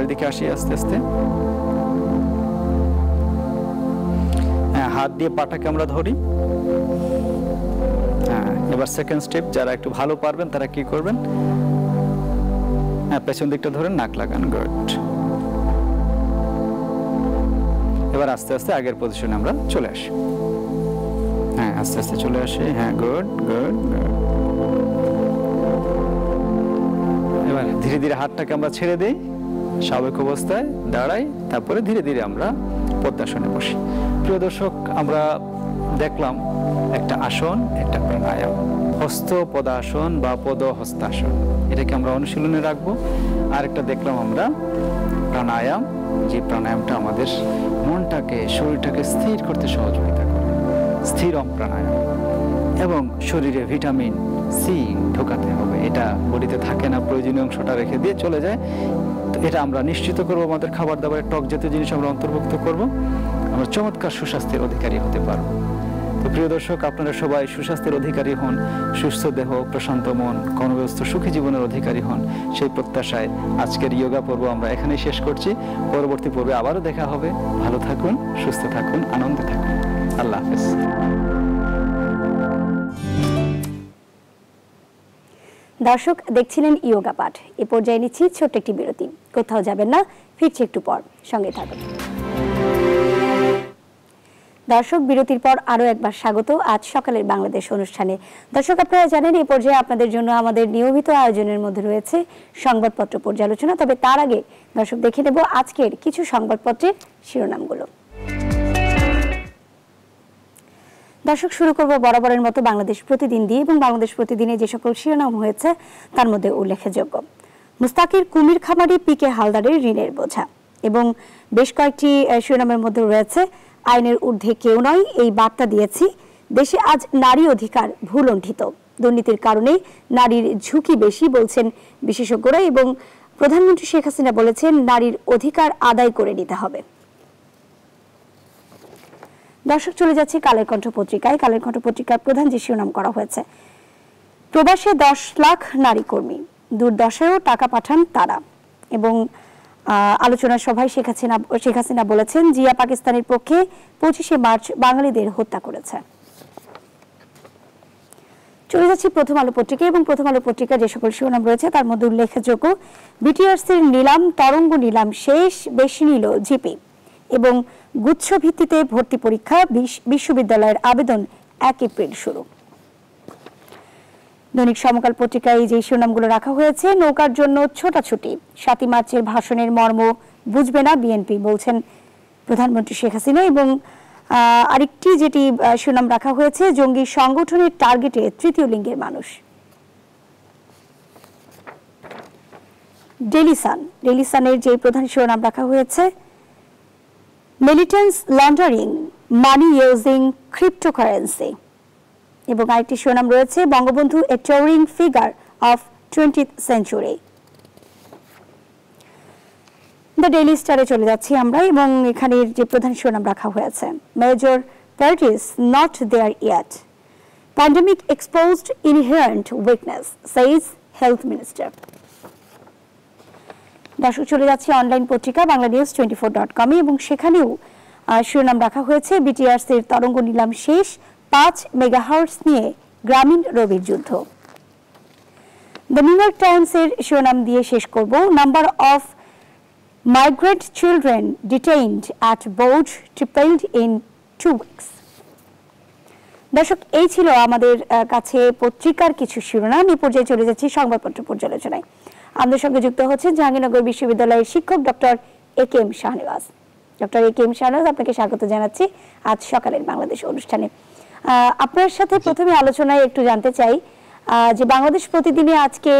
সামনের দিকে আসি, আস্তে আস্তে। হ্যাঁ হাত দিয়ে পাটাকে আমরা ধরি। হ্যাঁ এবার সেকেন্ড স্টেপ যারা একটু ভালো পারবেন, তারা কি করবেন? হ্যাঁ পেছন দিকটা ধরেন, নাক লাগান গুড এবার আস্তে আস্তে আগের পজিশনে আমরা চলে আসি। হ্যাঁ আস্তে আস্তে চলে আসি। হ্যাঁ গুড গুড এবার ধীরে ধীরে হাতটাকে আমরা ছেড়ে দেই। স্বাভাবিক অবস্থায় দাঁড়াই, তারপরে ধীরে ধীরে আমরা পদ্মাসনে বসি। প্রিয় দর্শক, আমরা দেখলাম একটা আসন, একটা প্রাণায়াম। হস্ত পদাসন বা পদ হস্তাসন এটাকে আমরা অনুশীলনে রাখব। আর একটা দেখলাম আমরা প্রাণায়াম, যে প্রাণায়ামটা আমাদের মনটাকে, শরীরটাকে স্থির করতে সহযোগিতা করে। স্থিরম প্রাণায়াম এবং শরীরে ভিটামিন সি ঢোকাতে হবে। এটা বডিতে থাকে না, প্রয়োজনীয় অংশটা রেখে দিয়ে চলে যায়। এটা আমরা নিশ্চিত করব, আমাদের খাবার দাবারের টক জাতীয় জিনিস আমরা অন্তর্ভুক্ত করব। আমরা চমৎকার সুস্বাস্থ্যের অধিকারী হতে পারব। তো প্রিয় দর্শক, আপনারা সবাই সুস্বাস্থ্যের অধিকারী হন, সুস্থ দেহ, প্রশান্ত মন, কর্মব্যস্ত, সুখী জীবনের অধিকারী হন। সেই প্রত্যাশায় আজকের ইয়োগা পর্ব আমরা এখানেই শেষ করছি। পরবর্তী পর্বে আবারও দেখা হবে। ভালো থাকুন, সুস্থ থাকুন, আনন্দে থাকুন। আল্লাহ হাফেজ। দর্শক, দেখছিলেন ইয়োগা পাঠ। এ পর্যায়ে নিচ্ছি ছোট্ট একটি বিরতি। কোথাও যাবেন না, ফিরছি একটু পর। সঙ্গে থাকুন। দর্শক, বিরতির পর আরও একবার স্বাগত। আজ সকালের বাংলাদেশ অনুষ্ঠানে। দর্শক, আপনারা জানেন এই পর্যায়ে আপনাদের জন্য আমাদের নিয়মিত আয়োজনের মধ্যে রয়েছে সংবাদপত্র পর্যালোচনা। তবে তার আগে দর্শক, দেখে নেব আজকের কিছু সংবাদপত্রের শিরোনামগুলো। দর্শক, শুরু করব বরাবরের মতো বাংলাদেশ প্রতিদিন দিয়ে এবং বাংলাদেশ প্রতিদিনে যে সকল শিরোনাম হয়েছে, তার মধ্যে উল্লেখযোগ্য। মুস্তাকির কুমির খামারি পিকে হালদারের ঋণের বোঝা এবং বেশ কয়েকটি শিরোনামের মধ্যে রয়েছে, আইনের ঊর্ধ্বে কেউ নয়, এই বার্তা দিয়েছি, দেশে আজ নারী অধিকার ভুলণ্ঠিত। দুর্নীতির কারণে নারীর ঝুঁকি বেশি বলছেন বিশেষজ্ঞরা এবং প্রধানমন্ত্রী শেখ হাসিনা বলেছেন, নারীর অধিকার আদায় করে নিতে হবে। দর্শক, চলে যাচ্ছে কালের কণ্ঠ পত্রিকায়। কালের কণ্ঠ পত্রিকার প্রধান যে শিরোনাম করা হয়েছে, প্রবাসে দশ লাখ নারী কর্মী, দুর্দশায়ও টাকা পাঠান তারা। এবং আলোচনা সভায় শেখ হাসিনা শেখ হাসিনা বলেছেন, জিয়া পাকিস্তানের পক্ষে পঁচিশে মার্চ বাঙালিদের হত্যা করেছে। চলে যাচ্ছি প্রথম আলো পত্রিকা এবং প্রথম আলো পত্রিকা যে সকল শিরোনাম রয়েছে, তার মধ্যে উল্লেখযোগ্য, বিটিআরসির নিলাম, তরঙ্গ নিলাম শেষ, বেশি নিল জিপি। এবং গুচ্ছ ভিত্তিতে ভর্তি পরীক্ষা বিশ্ববিদ্যালয়ের আবেদন এক এপ্রিল শুরু। দৈনিক সমকাল পত্রিকায় যে শিরোনামগুলো রাখা হয়েছে, নৌকার জন্য ছোটাছুটি সাতই মার্চের ভাষণের মর্ম বুঝবে না বিএনপি, বলছেন প্রধানমন্ত্রী শেখ হাসিনা। এবং আরেকটি যেটি শিরোনাম রাখা হয়েছে, জঙ্গি সংগঠনের টার্গেটে তৃতীয় লিঙ্গের মানুষ। ডেলিসান। ডেলিসানের যে প্রধান শিরোনাম রাখা হয়েছে militants laundering money using cryptocurrency এবং আরেকটি শিরোনাম রয়েছে Bangabandhu a towering figure of twenty century the daily স্টারে চলে যাচ্ছি আমরা এবং এখানের যে প্রধান শিরোনাম রাখা হয়েছে major perils not there yet pandemic exposed inherent weakness says health minister দর্শক, চলে যাচ্ছে অনলাইন পত্রিকা Bangla news twenty four dot কমে এবং সেখানেও শিরোনাম রাখা হয়েছে বিটিআরসির তরঙ্গ নিলাম শেষ, পাঁচ মেগাহার্টস নিয়ে গ্রামীণ রবির যুদ্ধ। দ্য নিউ ইয়র্ক টাইমসের শিরোনাম দিয়ে শেষ করব। Number of migrant children detained at Boj tripled in two weeks. দর্শক, এই ছিল আমাদের কাছে পত্রিকার কিছু শিরোনাম। এই পর্যায়ে চলে যাচ্ছি সংবাদপত্র পর্যালোচনায়। আমাদের সঙ্গে যুক্ত হচ্ছেন জাহাঙ্গীরনগর বিশ্ববিদ্যালয়ের শিক্ষক doctor A K M Shahnewaz. Doctor A K M Shahnewaz আপনাকে স্বাগত জানাচ্ছি আজ সকালের বাংলাদেশ অনুষ্ঠানে। আপনার সাথে প্রথমে আলোচনায় একটু জানতে চাই যে বাংলাদেশ প্রতিদিনে আজকে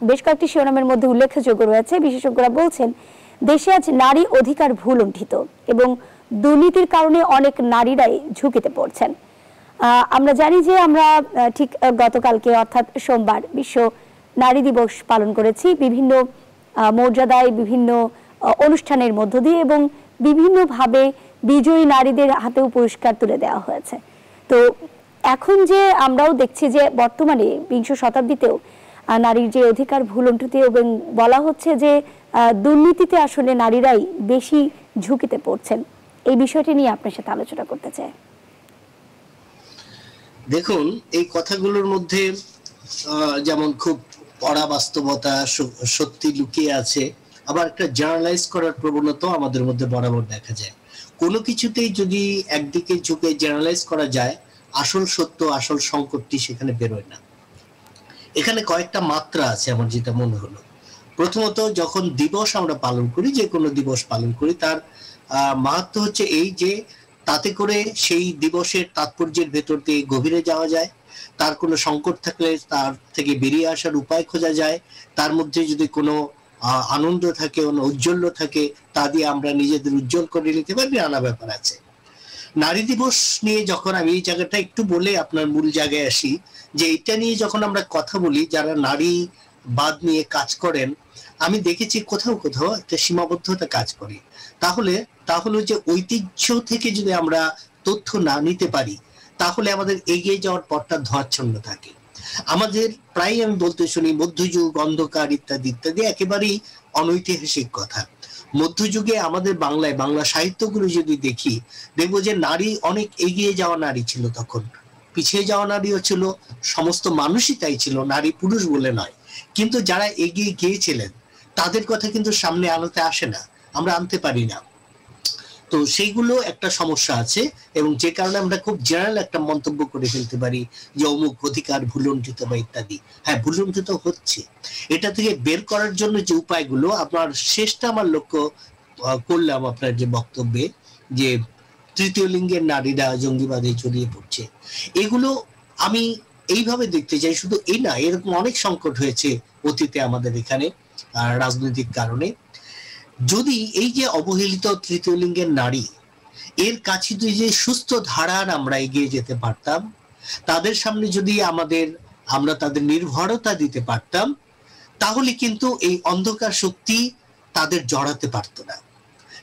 বেশ কয়েকটি শিরোনামের মধ্যে উল্লেখযোগ্য রয়েছে। বিশেষজ্ঞরা বলছেন দেশে আজ নারী অধিকার ভুলণ্ঠিত এবং দুর্নীতির কারণে অনেক নারীরাই ঝুঁকিতে পড়ছেন। আহ, আমরা জানি যে আমরা ঠিক গতকালকে অর্থাৎ সোমবার বিশ্ব নারী দিবস পালন করেছি। বিভিন্ন মর্যাদায় বিভিন্ন অনুষ্ঠানের মধ্য দিয়ে এবং বিভিন্নভাবে বিজয়ী নারীদের হাতেও পুরস্কার তুলে দেওয়া হয়েছে। তো এখন যে আমরাও দেখছি যে বর্তমানে বিংশ শতাব্দীতেও নারীর যে অধিকার ভুলণ্ঠিত এবং বলা হচ্ছে যে দুর্নীতিতে আসলে নারীরাই বেশি ঝুঁকিতে পড়ছেন। এই বিষয়টি নিয়ে আপনার সাথে আলোচনা করতে চাই। দেখুন, এই কথাগুলোর মধ্যে যেমন খুব পড়া বাস্তবতা সত্যি লুকিয়ে আছে। আবার একটা জার্নালাইজ করার প্রবণতা আমাদের মধ্যে বরাবর দেখা যায়। কোনো কিছুতেই যদি একদিকে ঝুঁকে জার্নালাইজ করা যায় আসল সত্য আসল সংকটটি সেখানে বেরোয় না। এখানে কয়েকটা মাত্রা আছে আমার যেটা মনে হলো। প্রথমত যখন দিবস আমরা পালন করি যে কোনো দিবস পালন করি তার আহ, মাহাত্ম্য হচ্ছে এই যে তাতে করে সেই দিবসের তাৎপর্যের ভেতর দিয়ে গভীরে যাওয়া যায়। তার কোনো সংকট থাকলে তার থেকে বেরিয়ে আসার উপায় খোঁজা যায়। তার মধ্যে যদি কোনো আনন্দ থাকে ঔজ্জ্বল্য থাকে, তা দিয়ে আমরা নিজেদের উজ্জ্বল করে নিতে পারি, নানা ব্যাপার আছে। নারী দিবস নিয়ে যখন আমি এই জায়গাটা একটু বলে আপনার মূল জায়গায় আসি, যে এটা নিয়ে যখন আমরা কথা বলি, যারা নারী বাদ নিয়ে কাজ করেন, আমি দেখেছি কোথাও কোথাও একটা সীমাবদ্ধতা কাজ করে। তাহলে তাহলে যে ঐতিহ্য থেকে যদি আমরা তথ্য না নিতে পারি তাহলে আমাদের এগিয়ে যাওয়ার পথটা ধোয়াচ্ছন্ন থাকে। আমাদের প্রায় আমি বলতে শুনি, মধ্যযুগ, অন্ধকার ইত্যাদি ইত্যাদি একেবারেই অনৈতিহাসিক কথা। মধ্যযুগে আমাদের বাংলায়, বাংলা সাহিত্যগুলো যদি দেখি, দেখব যে নারী অনেক এগিয়ে যাওয়া নারী ছিল তখন। পিছিয়ে যাওয়া নারীও ছিল, সমস্ত মানুষই তাই ছিল, নারী পুরুষ বলে নয়। কিন্তু যারা এগিয়ে গিয়েছিলেন, তাদের কথা কিন্তু সামনে আলোতে আসে না, আমরা আনতে পারি না। তো সেইগুলো একটা সমস্যা আছে এবং যে কারণে আমরা খুব জেনারেল একটা মন্তব্য করে ফেলতে পারি যে অমুক অধিকার ভুলুণ্ঠিত বা ইত্যাদি। হ্যাঁ ভুলুণ্ঠিত হচ্ছে। এটা থেকে বের করার জন্য যে উপায়গুলো আপনার শেষটা আমার লক্ষ্য করলাম আপনার যে বক্তব্যে, যে তৃতীয় লিঙ্গের নারীরা জঙ্গিবাদে জড়িয়ে পড়ছে। এগুলো আমি এইভাবে দেখতে চাই। শুধু এই না, এরকম অনেক সংকট হয়েছে অতীতে আমাদের এখানে রাজনৈতিক কারণে। যদি এই যে অবহেলিত তৃতীয় লিঙ্গের নারী, এর কাছে যে সুস্থ ধারার আমরা এগিয়ে যেতে পারতাম, তাদের সামনে যদি আমাদের, আমরা তাদের নির্ভরতা দিতে পারতাম, তাহলে কিন্তু এই অন্ধকার শক্তি তাদের জড়াতে পারতো না।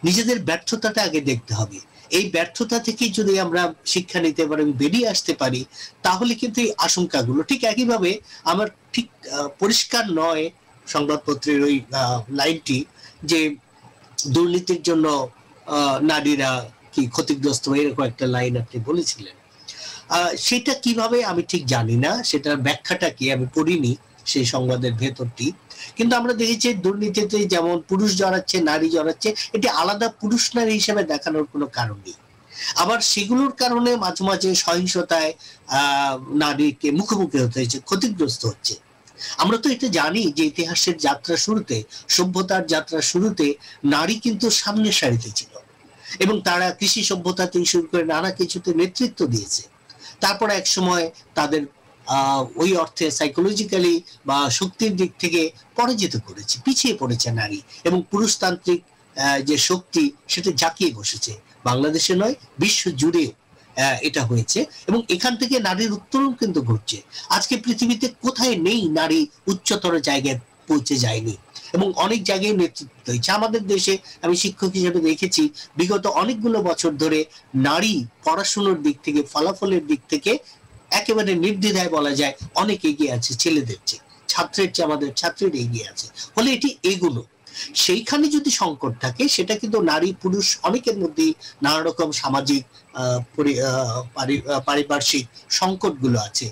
নিজেদের ব্যর্থতাটা আগে দেখতে হবে। এই ব্যর্থতা থেকে যদি আমরা শিক্ষা নিতে পারি বেরিয়ে আসতে পারি, তাহলে কিন্তু এই আশঙ্কাগুলো, ঠিক একইভাবে আমার ঠিক পরিষ্কার নয় সংবাদপত্রের ওই লাইনটি যে দুর্নীতির জন্য নারীরা কি ক্ষতিগ্রস্ত এরকম একটা লাইন আপনি বলেছিলেন। সেটা কীভাবে আমি ঠিক জানি না, সেটার ব্যাখ্যাটা কি আমি পড়িনি সেই সংবাদের ভেতরটি। কিন্তু আমরা দেখেছি দুর্নীতিতে যেমন পুরুষ জড়াচ্ছে, নারী জড়াচ্ছে, এটি আলাদা পুরুষ নারী হিসেবে দেখানোর কোনো কারণ নেই। আবার সেগুলোর কারণে মাঝে মাঝে সহিংসতায় আহ নারীকে মুখোমুখি হতে হয়েছে ক্ষতিগ্রস্ত হচ্ছে। আমরা তো এটা জানি যে ইতিহাসের যাত্রা শুরুতে সভ্যতার যাত্রা শুরুতে নারী কিন্তু সামনের সারিতে ছিল। এবং তারা কৃষি সভ্যতা থেকে শুরু করে নানা কিছুতে নেতৃত্ব দিয়েছে। তারপর এক সময় তাদের আহ, ওই অর্থে সাইকোলজিক্যালি বা শক্তির দিক থেকে পরাজিত করেছে পিছিয়ে পড়েছে নারী। এবং পুরুষতান্ত্রিক যে শক্তি সেটা জাকিয়ে বসেছে। বাংলাদেশে নয় বিশ্ব জুড়েও। এটা হয়েছে এবং এখান থেকে নারীর উত্তরণ কিন্তু ঘটছে। আজকে পৃথিবীতে কোথায় নেই নারী উচ্চতর জায়গায় পৌঁছে যায়নি এবং অনেক জায়গায় নেতৃত্ব হয়েছে আমাদের দেশে আমি শিক্ষক হিসেবে দেখেছি, বিগত অনেকগুলো বছর ধরে নারী পড়াশুনোর দিক থেকে, ফলাফলের দিক থেকে একেবারে নির্দ্বিধায় বলা যায় অনেক এগিয়ে আছে ছেলেদের চেয়ে। ছাত্রের চেয়ে আমাদের, ছাত্রীরা এগিয়ে আছে। ফলে এটি এগুলো। সেইখানে যদি সংকট থাকে, সেটা কিন্তু নারী, পুরুষ অনেকের মধ্যেই নানা রকম সামাজিক পারিপার্শ্বিক সংকটগুলো আছে।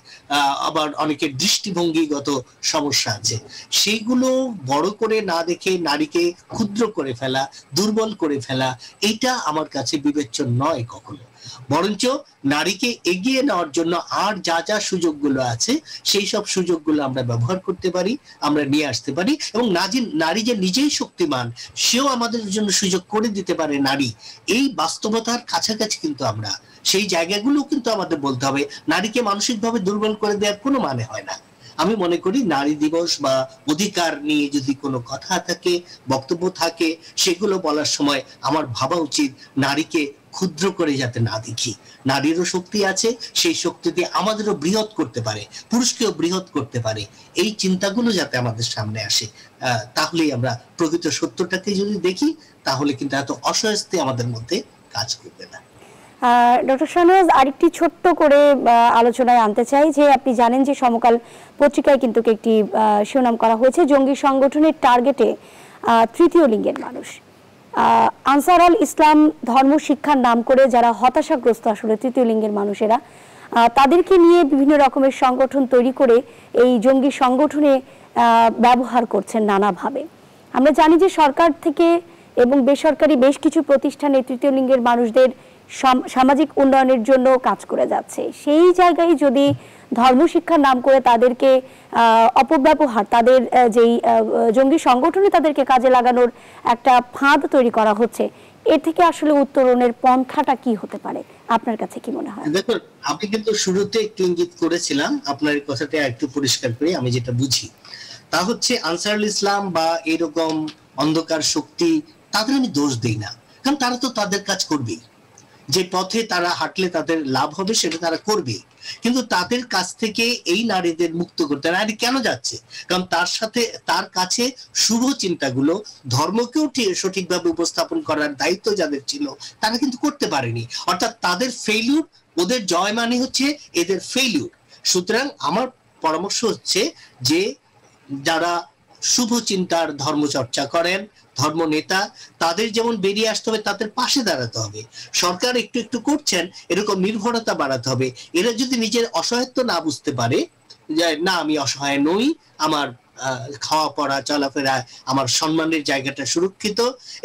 আবার অনেকের দৃষ্টিভঙ্গিগত সমস্যা আছে। সেইগুলো বড় করে না দেখে নারীকে ক্ষুদ্র করে ফেলা, দুর্বল করে ফেলা এটা আমার কাছে বিবেচ্য নয় কখনো। বরঞ্চ নারীকে এগিয়ে নেওয়ার জন্য আর যা যা সুযোগগুলো আছে, সেই সব সুযোগগুলো আমরা ব্যবহার করতে পারি, আমরা নিয়ে আসতে পারি এবং নারী যে নিজেই শক্তিমান, সেও আমাদের জন্য সুযোগ করে দিতে পারে নারী। এই বাস্তবতার কাছাকাছি কিন্তু আমরা। সেই জায়গাগুলো কিন্তু আমাদের বলতে হবে। নারীকে মানসিকভাবে দুর্বল করে দেওয়ার কোনো মানে হয় না। আমি মনে করি নারী দিবস বা অধিকার নিয়ে যদি কোনো কথা থাকে, বক্তব্য থাকে, সেগুলো বলার সময় আমার ভাবা উচিত নারীকে ক্ষুদ্র করে যাতে না দেখি। নারীরও শক্তি আছে, সেই শক্তি দিয়ে আমাদেরও বৃহৎ করতে পারে, পুরুষকেও বৃহৎ করতে পারে। এই চিন্তাগুলো যাতে আমাদের সামনে আসে তাহলেই আমরা প্রকৃত সত্যটাকে যদি দেখি, তাহলে কিন্তু এত অস্বস্তি আমাদের মধ্যে কাজ করবে না। ডক্টর শাহনওয়াজ, আরেকটি ছোট্ট করে আলোচনায় আনতে চাই যে আপনি জানেন যে সমকাল পত্রিকায় কিন্তু একটি শিরোনাম করা হয়েছে। জঙ্গি সংগঠনের টার্গেটে তৃতীয় লিঙ্গের মানুষ। আনসার আল ইসলাম ধর্ম শিক্ষার নাম করে যারা হতাশাগ্রস্ত আসলে তৃতীয় লিঙ্গের মানুষেরা তাদেরকে নিয়ে বিভিন্ন রকমের সংগঠন তৈরি করে এই জঙ্গি সংগঠনে ব্যবহার করছেন নানাভাবে। আমরা জানি যে সরকার থেকে এবং বেসরকারি বেশ কিছু প্রতিষ্ঠানে তৃতীয় লিঙ্গের মানুষদের সামাজিক উন্নয়নের জন্য কাজ করে যাচ্ছে। সেই জায়গায় যদি ধর্মশিক্ষার নাম করে তাদেরকে অপব্যবহার, তাদের যেই জঙ্গি সংগঠনে তাদেরকে কাজে লাগানোর একটা ফাঁদ তৈরি করা হচ্ছে, এর থেকে আসলে উত্তরণের পন্থাটা কি হতে পারে? আপনার কাছে কি মনে হয়? দেখুন আমি কিন্তু শুরুতে একটু ইঙ্গিত করেছিলাম, আপনার কথাটা একটু পরিষ্কার করে আমি যেটা বুঝি। তা হচ্ছে আনসারুল ইসলাম বা এরকম অন্ধকার শক্তি, তাদের আমি দোষ দিই না। কারণ তারা তো তাদের কাজ করবেই। যে পথে তারা হাঁটলে তাদের লাভ হবে, সেটা তারা করবে। কিন্তু তাদের কাছ থেকে এই নারীদের মুক্ত করতে নারী কেন যাচ্ছে? কারণ তার সাথে, তার কাছে শুভ চিন্তাগুলো, ধর্মকেও সঠিকভাবে উপস্থাপন করার দায়িত্ব যাদের ছিল, তারা কিন্তু করতে পারেনি। অর্থাৎ তাদের ফেইলিউর ওদের জয় মানে হচ্ছে এদের ফেইলিউর সুতরাং আমার পরামর্শ হচ্ছে যে, যারা শুভ চিন্তার ধর্মচর্চা করেন ধর্ম নেতা, তাদের যেমন বেরিয়ে আসতে হবে, তাদের পাশে দাঁড়াতে হবে। সরকার একটু একটু করছেন, এরকম নির্ভরতা বাড়াতে হবে। এরা যদি নিজের অসহায়ত্ব না বুঝতে পারে, যে না, আমি অসহায় নই, আমার খাওয়া পড়া চলাফেরা, আমার সম্মানের জায়গাটা সুরক্ষিত,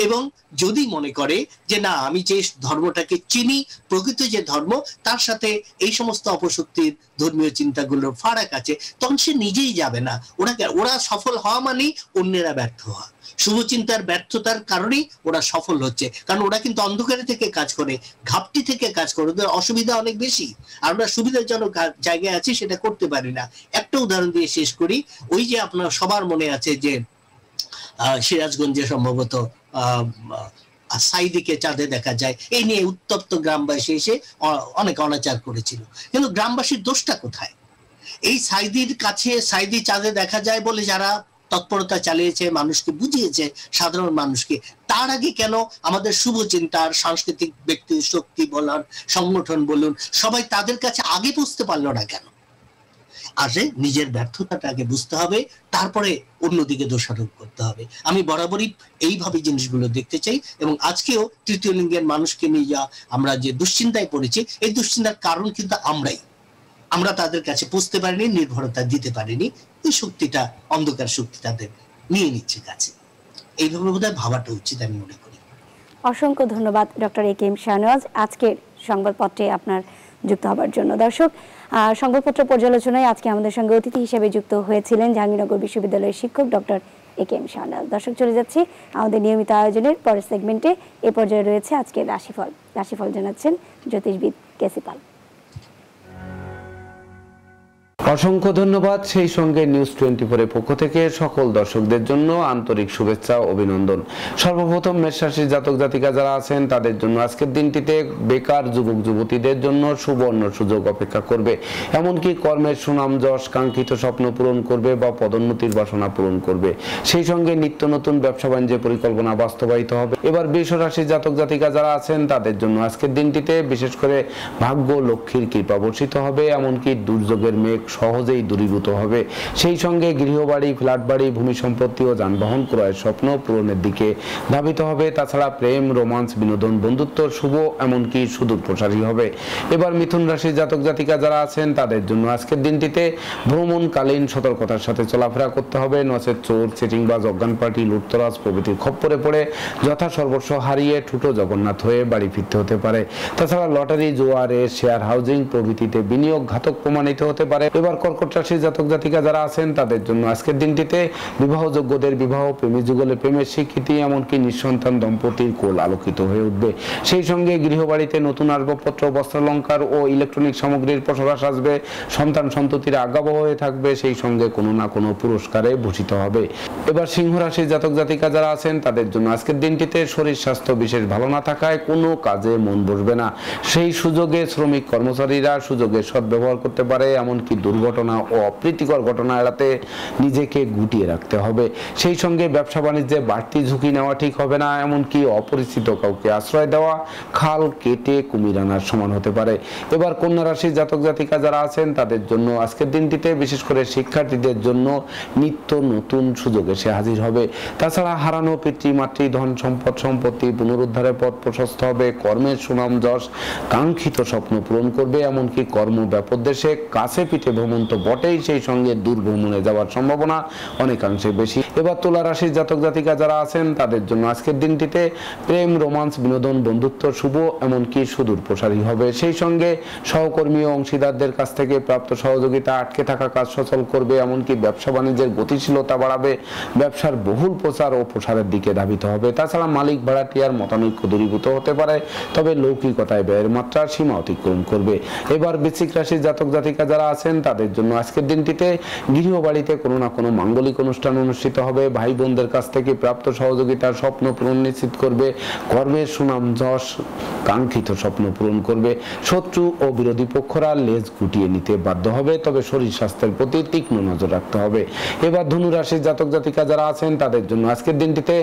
এবং যদি মনে করে যে না, আমি যে ধর্মটাকে চিনি, প্রকৃত যে ধর্ম, তার সাথে এই সমস্ত অপশক্তির ধর্মীয় চিন্তাগুলোর ফারাক আছে, তখন সে নিজেই যাবে না। ওরা ওরা সফল হওয়া মানেই অন্যেরা ব্যর্থ হওয়া। শুভচিন্তার ব্যর্থতার কারণেই ওরা সফল হচ্ছে। কারণ ওরা কিন্তু অন্ধকারে থেকে কাজ করে ঘাপটি থেকে কাজ করে ওদের অসুবিধা অনেক বেশি। আর আমরা সুবিধাজনক জায়গায় আছি সেটা করতে পারি না। একটা উদাহরণ দিয়ে শেষ করি। ওই যে আপনার সবার মনে আছে যে আহ, সিরাজগঞ্জে সম্ভবত সাইদিকে চাঁদে দেখা যায়। এই নিয়ে উত্তপ্ত গ্রামবাসী এসে অনেক অনাচার করেছিল। কিন্তু গ্রামবাসীর দোষটা কোথায়? এই সাইদির কাছে সাইদি চাঁদে দেখা যায় বলে যারা তৎপরতা চালিয়েছে, মানুষকে বুঝিয়েছে, সাধারণ মানুষকে। তার আগে কেন আমাদের শুভ চিন্তার, সাংস্কৃতিক ব্যক্তি শক্তি বলার সংগঠন বলুন, সবাই তাদের কাছে আগে বুঝতে পারল না কেন? আসে নিজের ব্যর্থতাটাকে বুঝতে হবে, তারপরে অন্যদিকে দোষারোপ করতে হবে। আমি বরাবরই এইভাবে জিনিসগুলো দেখতে চাই এবং আজকেও তৃতীয় লিঙ্গের মানুষকে নিয়ে যা আমরা যে দুশ্চিন্তায় পড়েছি, এই দুশ্চিন্তার কারণ কিন্তু আমরাই। আমরা তাদের কাছে পুষতে পারিনি, নির্ভরতা দিতে পারিনি এই শক্তিটা, অন্ধকার শক্তি তাদের নিয়ে নিচ্ছে কাছে। এইভাবে বোধহয় ভাবাটা উচিত আমি মনে করি। অসংখ্য ধন্যবাদ doctor A K M Shahnawaz. আজকের সংবাদপত্রে আপনার যুক্ত হবার জন্য। দর্শক সংবাদপত্র পর্যালোচনায় আজকে আমাদের সঙ্গে অতিথি হিসেবে যুক্ত হয়েছিলেন জাহাঙ্গীরনগর বিশ্ববিদ্যালয়ের শিক্ষক doctor A K M Shahnawaz. দর্শক, চলে যাচ্ছি আমাদের নিয়মিত আয়োজনের পরের সেগমেন্টে এ পর্যায়ে রয়েছে আজকের রাশিফল। রাশিফল জানাচ্ছেন জ্যোতিষবিদ কেসিপাল অসংখ্য ধন্যবাদ সেই সঙ্গে নিউজ টোয়েন্টি ফোরের পক্ষ থেকে সকল দর্শকদের জন্য আন্তরিক শুভেচ্ছা অভিনন্দন। সর্বপ্রথম মেষরাশির জাতক জাতিকা যারা আছেন, তাদের জন্য আজকের দিনটিতে বেকার যুবক যুবতীদের জন্য সুবর্ণ সুযোগ অপেক্ষা করবে। এমনকি কর্মের সুনাম যশ, কাঙ্ক্ষিত স্বপ্ন পূরণ করবে বা পদোন্নতির বাসনা পূরণ করবে। সেই সঙ্গে নিত্য নতুন ব্যবসা বাণিজ্যের পরিকল্পনা বাস্তবায়িত হবে। এবার বৃষ রাশির জাতক জাতিকা যারা আছেন, তাদের জন্য আজকের দিনটিতে বিশেষ করে ভাগ্য লক্ষ্মীর কৃপা বর্ষিত হবে। এমনকি দুর্যোগের মেঘ সহজেই দূরীভূত হবে। সেই সঙ্গে গৃহবাড়ি ফ্ল্যাট বাড়ি ভূমি সম্পত্তি ও যানবাহন ক্রয়ের স্বপ্ন পূরণের দিকে ধাবিত হবে। তাছাড়া প্রেম, রোমান্স, বিনোদন, বন্ধুত্ব শুভ, এমনকি সুদূর প্রসারী হবে। এবার মিথুন রাশির জাতক জাতিকা যারা আছেন, তাদের জন্য আজকের দিনটিতে ভ্রমণকালীন সতর্কতার সাথে চলাফেরা করতে হবে। নচেত চোর চিটিংবাজ অজ্ঞান পার্টি, লুটতরাজ প্রভৃতির খপ্পরে পড়ে যথা সর্বস্ব হারিয়ে ঠুটো জগন্নাথ হয়ে বাড়ি ফিরতে হতে পারে। তাছাড়া লটারি, জোয়ারে, শেয়ার হাউজিং প্রভৃতিতে বিনিয়োগ ঘাতক প্রমাণিত হতে পারে। এবার কর্কট রাশির জাতক জাতিকা যারা আছেন, তাদের জন্য আজকের দিনটিতে বিবাহযোগ্যদের বিবাহ, প্রেমী যুগলে প্রেমের স্বীকৃতি, এমনকি নিঃসন্তান দম্পতির কোল আলোকিত হয়ে উঠবে। সেই সঙ্গে গৃহবাড়িতে নতুন আসবাবপত্র, বস্ত্রালঙ্কার ও ইলেকট্রনিক সামগ্রীর প্রসরাস আসবে। সন্তান সন্ততির আজ্ঞাবহ হয়ে থাকবে। সেই সঙ্গে কোনো না কোনো পুরস্কারে ভূষিত হবে। এবার সিংহ রাশির জাতক জাতিকা যারা আছেন, তাদের জন্য আজকের দিনটিতে শরীর স্বাস্থ্য বিশেষ ভালো না থাকায় কোনো কাজে মন বসবে না। সেই সুযোগে শ্রমিক কর্মচারীরা সুযোগের সদ্ব্যবহার করতে পারে, এমনকি দুর্ঘটনা ও অপ্রীতিকর ঘটনা এড়াতে নিজেকে গুটিয়ে রাখতে হবে। সেই সঙ্গে ব্যবসা বাণিজ্যে বাড়তি ঝুঁকি নেওয়া ঠিক হবে না, এমনকি অপরিচিত কাউকে আশ্রয় দেওয়া, খাল কেটে কুমির আনার সমান হতে পারে। এবার কন্যা রাশির জাতক জাতিকা যারা আছেন, তাদের জন্য আজকের দিনটিতে বিশেষ করে শিক্ষার্থীদের জন্য নিত্য নতুন সুযোগ এসে হাজির হবে। তাছাড়া হারানো পিতৃ, মাতৃ, ধন সম্পদ, সম্পত্তি পুনরুদ্ধারের পথ প্রশস্ত হবে। কর্মের সুনাম যশ, কাঙ্ক্ষিত স্বপ্ন পূরণ করবে, এমনকি কর্ম ব্যাপদেশে কাছে পিঠে ভ্রমণ তো বটেই, সেই সঙ্গে দূর ভ্রমণে যাওয়ার সম্ভাবনা অনেকাংশে বেশি। এবার তুলা রাশির জাতক জাতিকা যারা আছেন, তাদের জন্য আজকের দিনটিতে প্রেম, রোমান্স, বিনোদন, বন্ধুত্ব শুভ, এমনকি সুদূর প্রসারী হবে। সেই সঙ্গে সহকর্মী ও অংশীদারদের কাছ থেকে প্রাপ্ত সহযোগিতা, আটকে থাকা কাজ সচল করবে, এমনকি ব্যবসা বাণিজ্যের গতিশীলতা বাড়াবে। ব্যবসার বহুল প্রচার ও প্রসারের দিকে ধাবিত হবে। তাছাড়া মালিক, ভাড়াটিয়ার মতানৈক্য দূরীভূত হতে পারে, তবে লৌকিকতায় ব্যয়ের মাত্রা সীমা অতিক্রম করবে। এবার বৃশ্চিক রাশির জাতক জাতিকা যারা আছেন তাদের জন্য। আজকের দিনটিতে গৃহবাড়িতে কোনো না কোনো মাঙ্গলিক অনুষ্ঠান অনুষ্ঠিত হবে। ভাই বোনদের কাছ থেকে প্রাপ্ত সহযোগিতার স্বপ্ন পূরণ নিশ্চিত করবে। কর্মের সুনাম যশ কাঙ্ক্ষিত স্বপ্ন পূরণ করবে। শত্রু ও বিরোধী পক্ষরা লেজ গুটিয়ে নিতে বাধ্য হবে, তবে শরীর স্বাস্থ্যের প্রতি তীক্ষ্ণ নজর রাখতে হবে। এবার ধনু রাশির জাতক জাতিকা যারা আছেন, তাদের জন্য আজকের দিনটিতে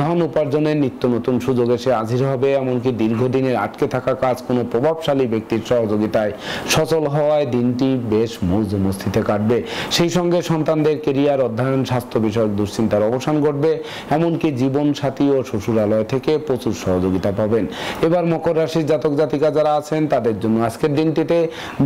ধন উপার্জনের নিত্য নতুন সুযোগ এসে হাজির হবে। এমনকি দীর্ঘদিনের আটকে থাকা কাজ কোনো প্রভাবশালী ব্যক্তির সহযোগিতায় সচল হওয়ায় দিনটি বেশ মৌজ মস্তিতে কাটবে। সেই সঙ্গে সন্তানদের কেরিয়ার, অধ্যয়ন, স্বাস্থ্য বিষয়ক দুশ্চিন্তার অবসান ঘটবে। এমনকি জীবন সাথী ও শ্বশুরালয় থেকে প্রচুর সহযোগিতা পাবেন। এবার মকর রাশির জাতক জাতিকা যারা আছেন, তাদের জন্য আজকের দিনটিতে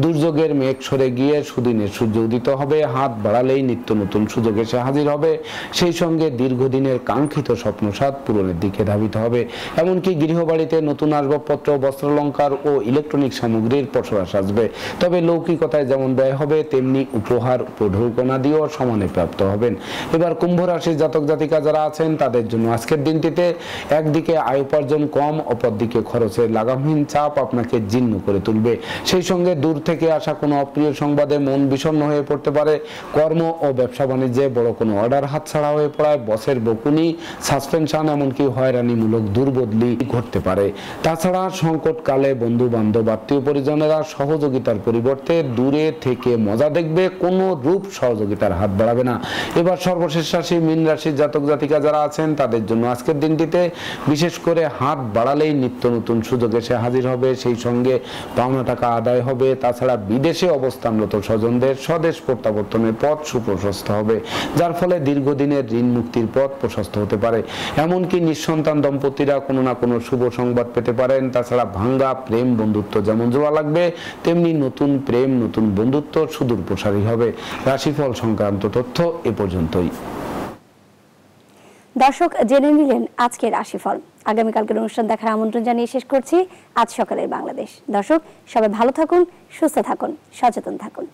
দুর্যোগের মেঘ সরে গিয়ে সুদিনের সূর্য উদিত হবে। হাত বাড়ালেই নিত্য নতুন সুযোগ এসে হাজির হবে। সেই সঙ্গে দীর্ঘদিনের কাঙ্ক্ষিত স্বপ্ন স্বপ্নসাদ পূরণের দিকে ধাবিত হবে। এমনকি গৃহবাড়িতে নতুন আসবাবপত্র, বস্ত্রালঙ্কার ও ইলেকট্রনিক সামগ্রীর পসরাস আসবে তবে লৌকিকতায় যেমন ব্যয় হবে তেমনি উপহার উপঢৌকনা দিয়েও সমানে প্রাপ্ত হবেন। এবার কুম্ভ রাশির জাতক জাতিকা যারা আছেন, তাদের জন্য আজকের দিনটিতে একদিকে আয় উপার্জন কম, অপরদিকে খরচের লাগামহীন চাপ আপনাকে জীর্ণ করে তুলবে। সেই সঙ্গে দূর থেকে আসা কোনো অপ্রিয় সংবাদে মন বিষণ্ণ হয়ে পড়তে পারে। কর্ম ও ব্যবসা বাণিজ্যে বড় কোনো অর্ডার হাতছাড়া হয়ে পড়ায় বসের বকুনি, সাসপেনশন এমনকি হয়রানিমূলক দুর্বদলি ঘটতে পারে। তাছাড়া সংকটকালে বন্ধু বান্ধব আত্মীয় পরিজনেরা সহযোগিতার পরিবর্তে দূরে থেকে মজা দেখবে, কোনো রূপ সহযোগিতার হাত বাড়াবে না। এবার সর্বশেষ রাশি, মীন রাশির জাতক জাতিকা যারা আছেন, তাদের জন্য আজকের দিনটিতে বিশেষ করে হাত বাড়ালেই নিত্য নতুন সুযোগ এসে হাজির হবে। সেই সঙ্গে পাওনা টাকা আদায় হবে। তাছাড়া বিদেশে অবস্থানরত স্বজনদের স্বদেশ প্রত্যাবর্তনের পথ সুপ্রশস্ত হবে, যার ফলে দীর্ঘদিনের ঋণ মুক্তির পথ প্রশস্ত হতে পারে। এমনকি নিঃসন্তান দম্পতিরা কোনো না কোনো শুভ সংবাদ পেতে পারেন। তাছাড়া ভাঙ্গা প্রেম বন্ধুত্ব যেমন জোড়া লাগবে, তেমনি নতুন প্রেম, নতুন বন্ধুত্ব সুদূর প্রসারী হবে। রাশিফল সংক্রান্ত তথ্য এ পর্যন্তই। দর্শক, জেনে নিলেন আজকের রাশিফল। আগামীকালকের অনুষ্ঠান দেখার আমন্ত্রণ জানিয়ে শেষ করছি। আজ সকালের বাংলাদেশ। দর্শক, সবাই ভালো থাকুন, সুস্থ থাকুন, সচেতন থাকুন।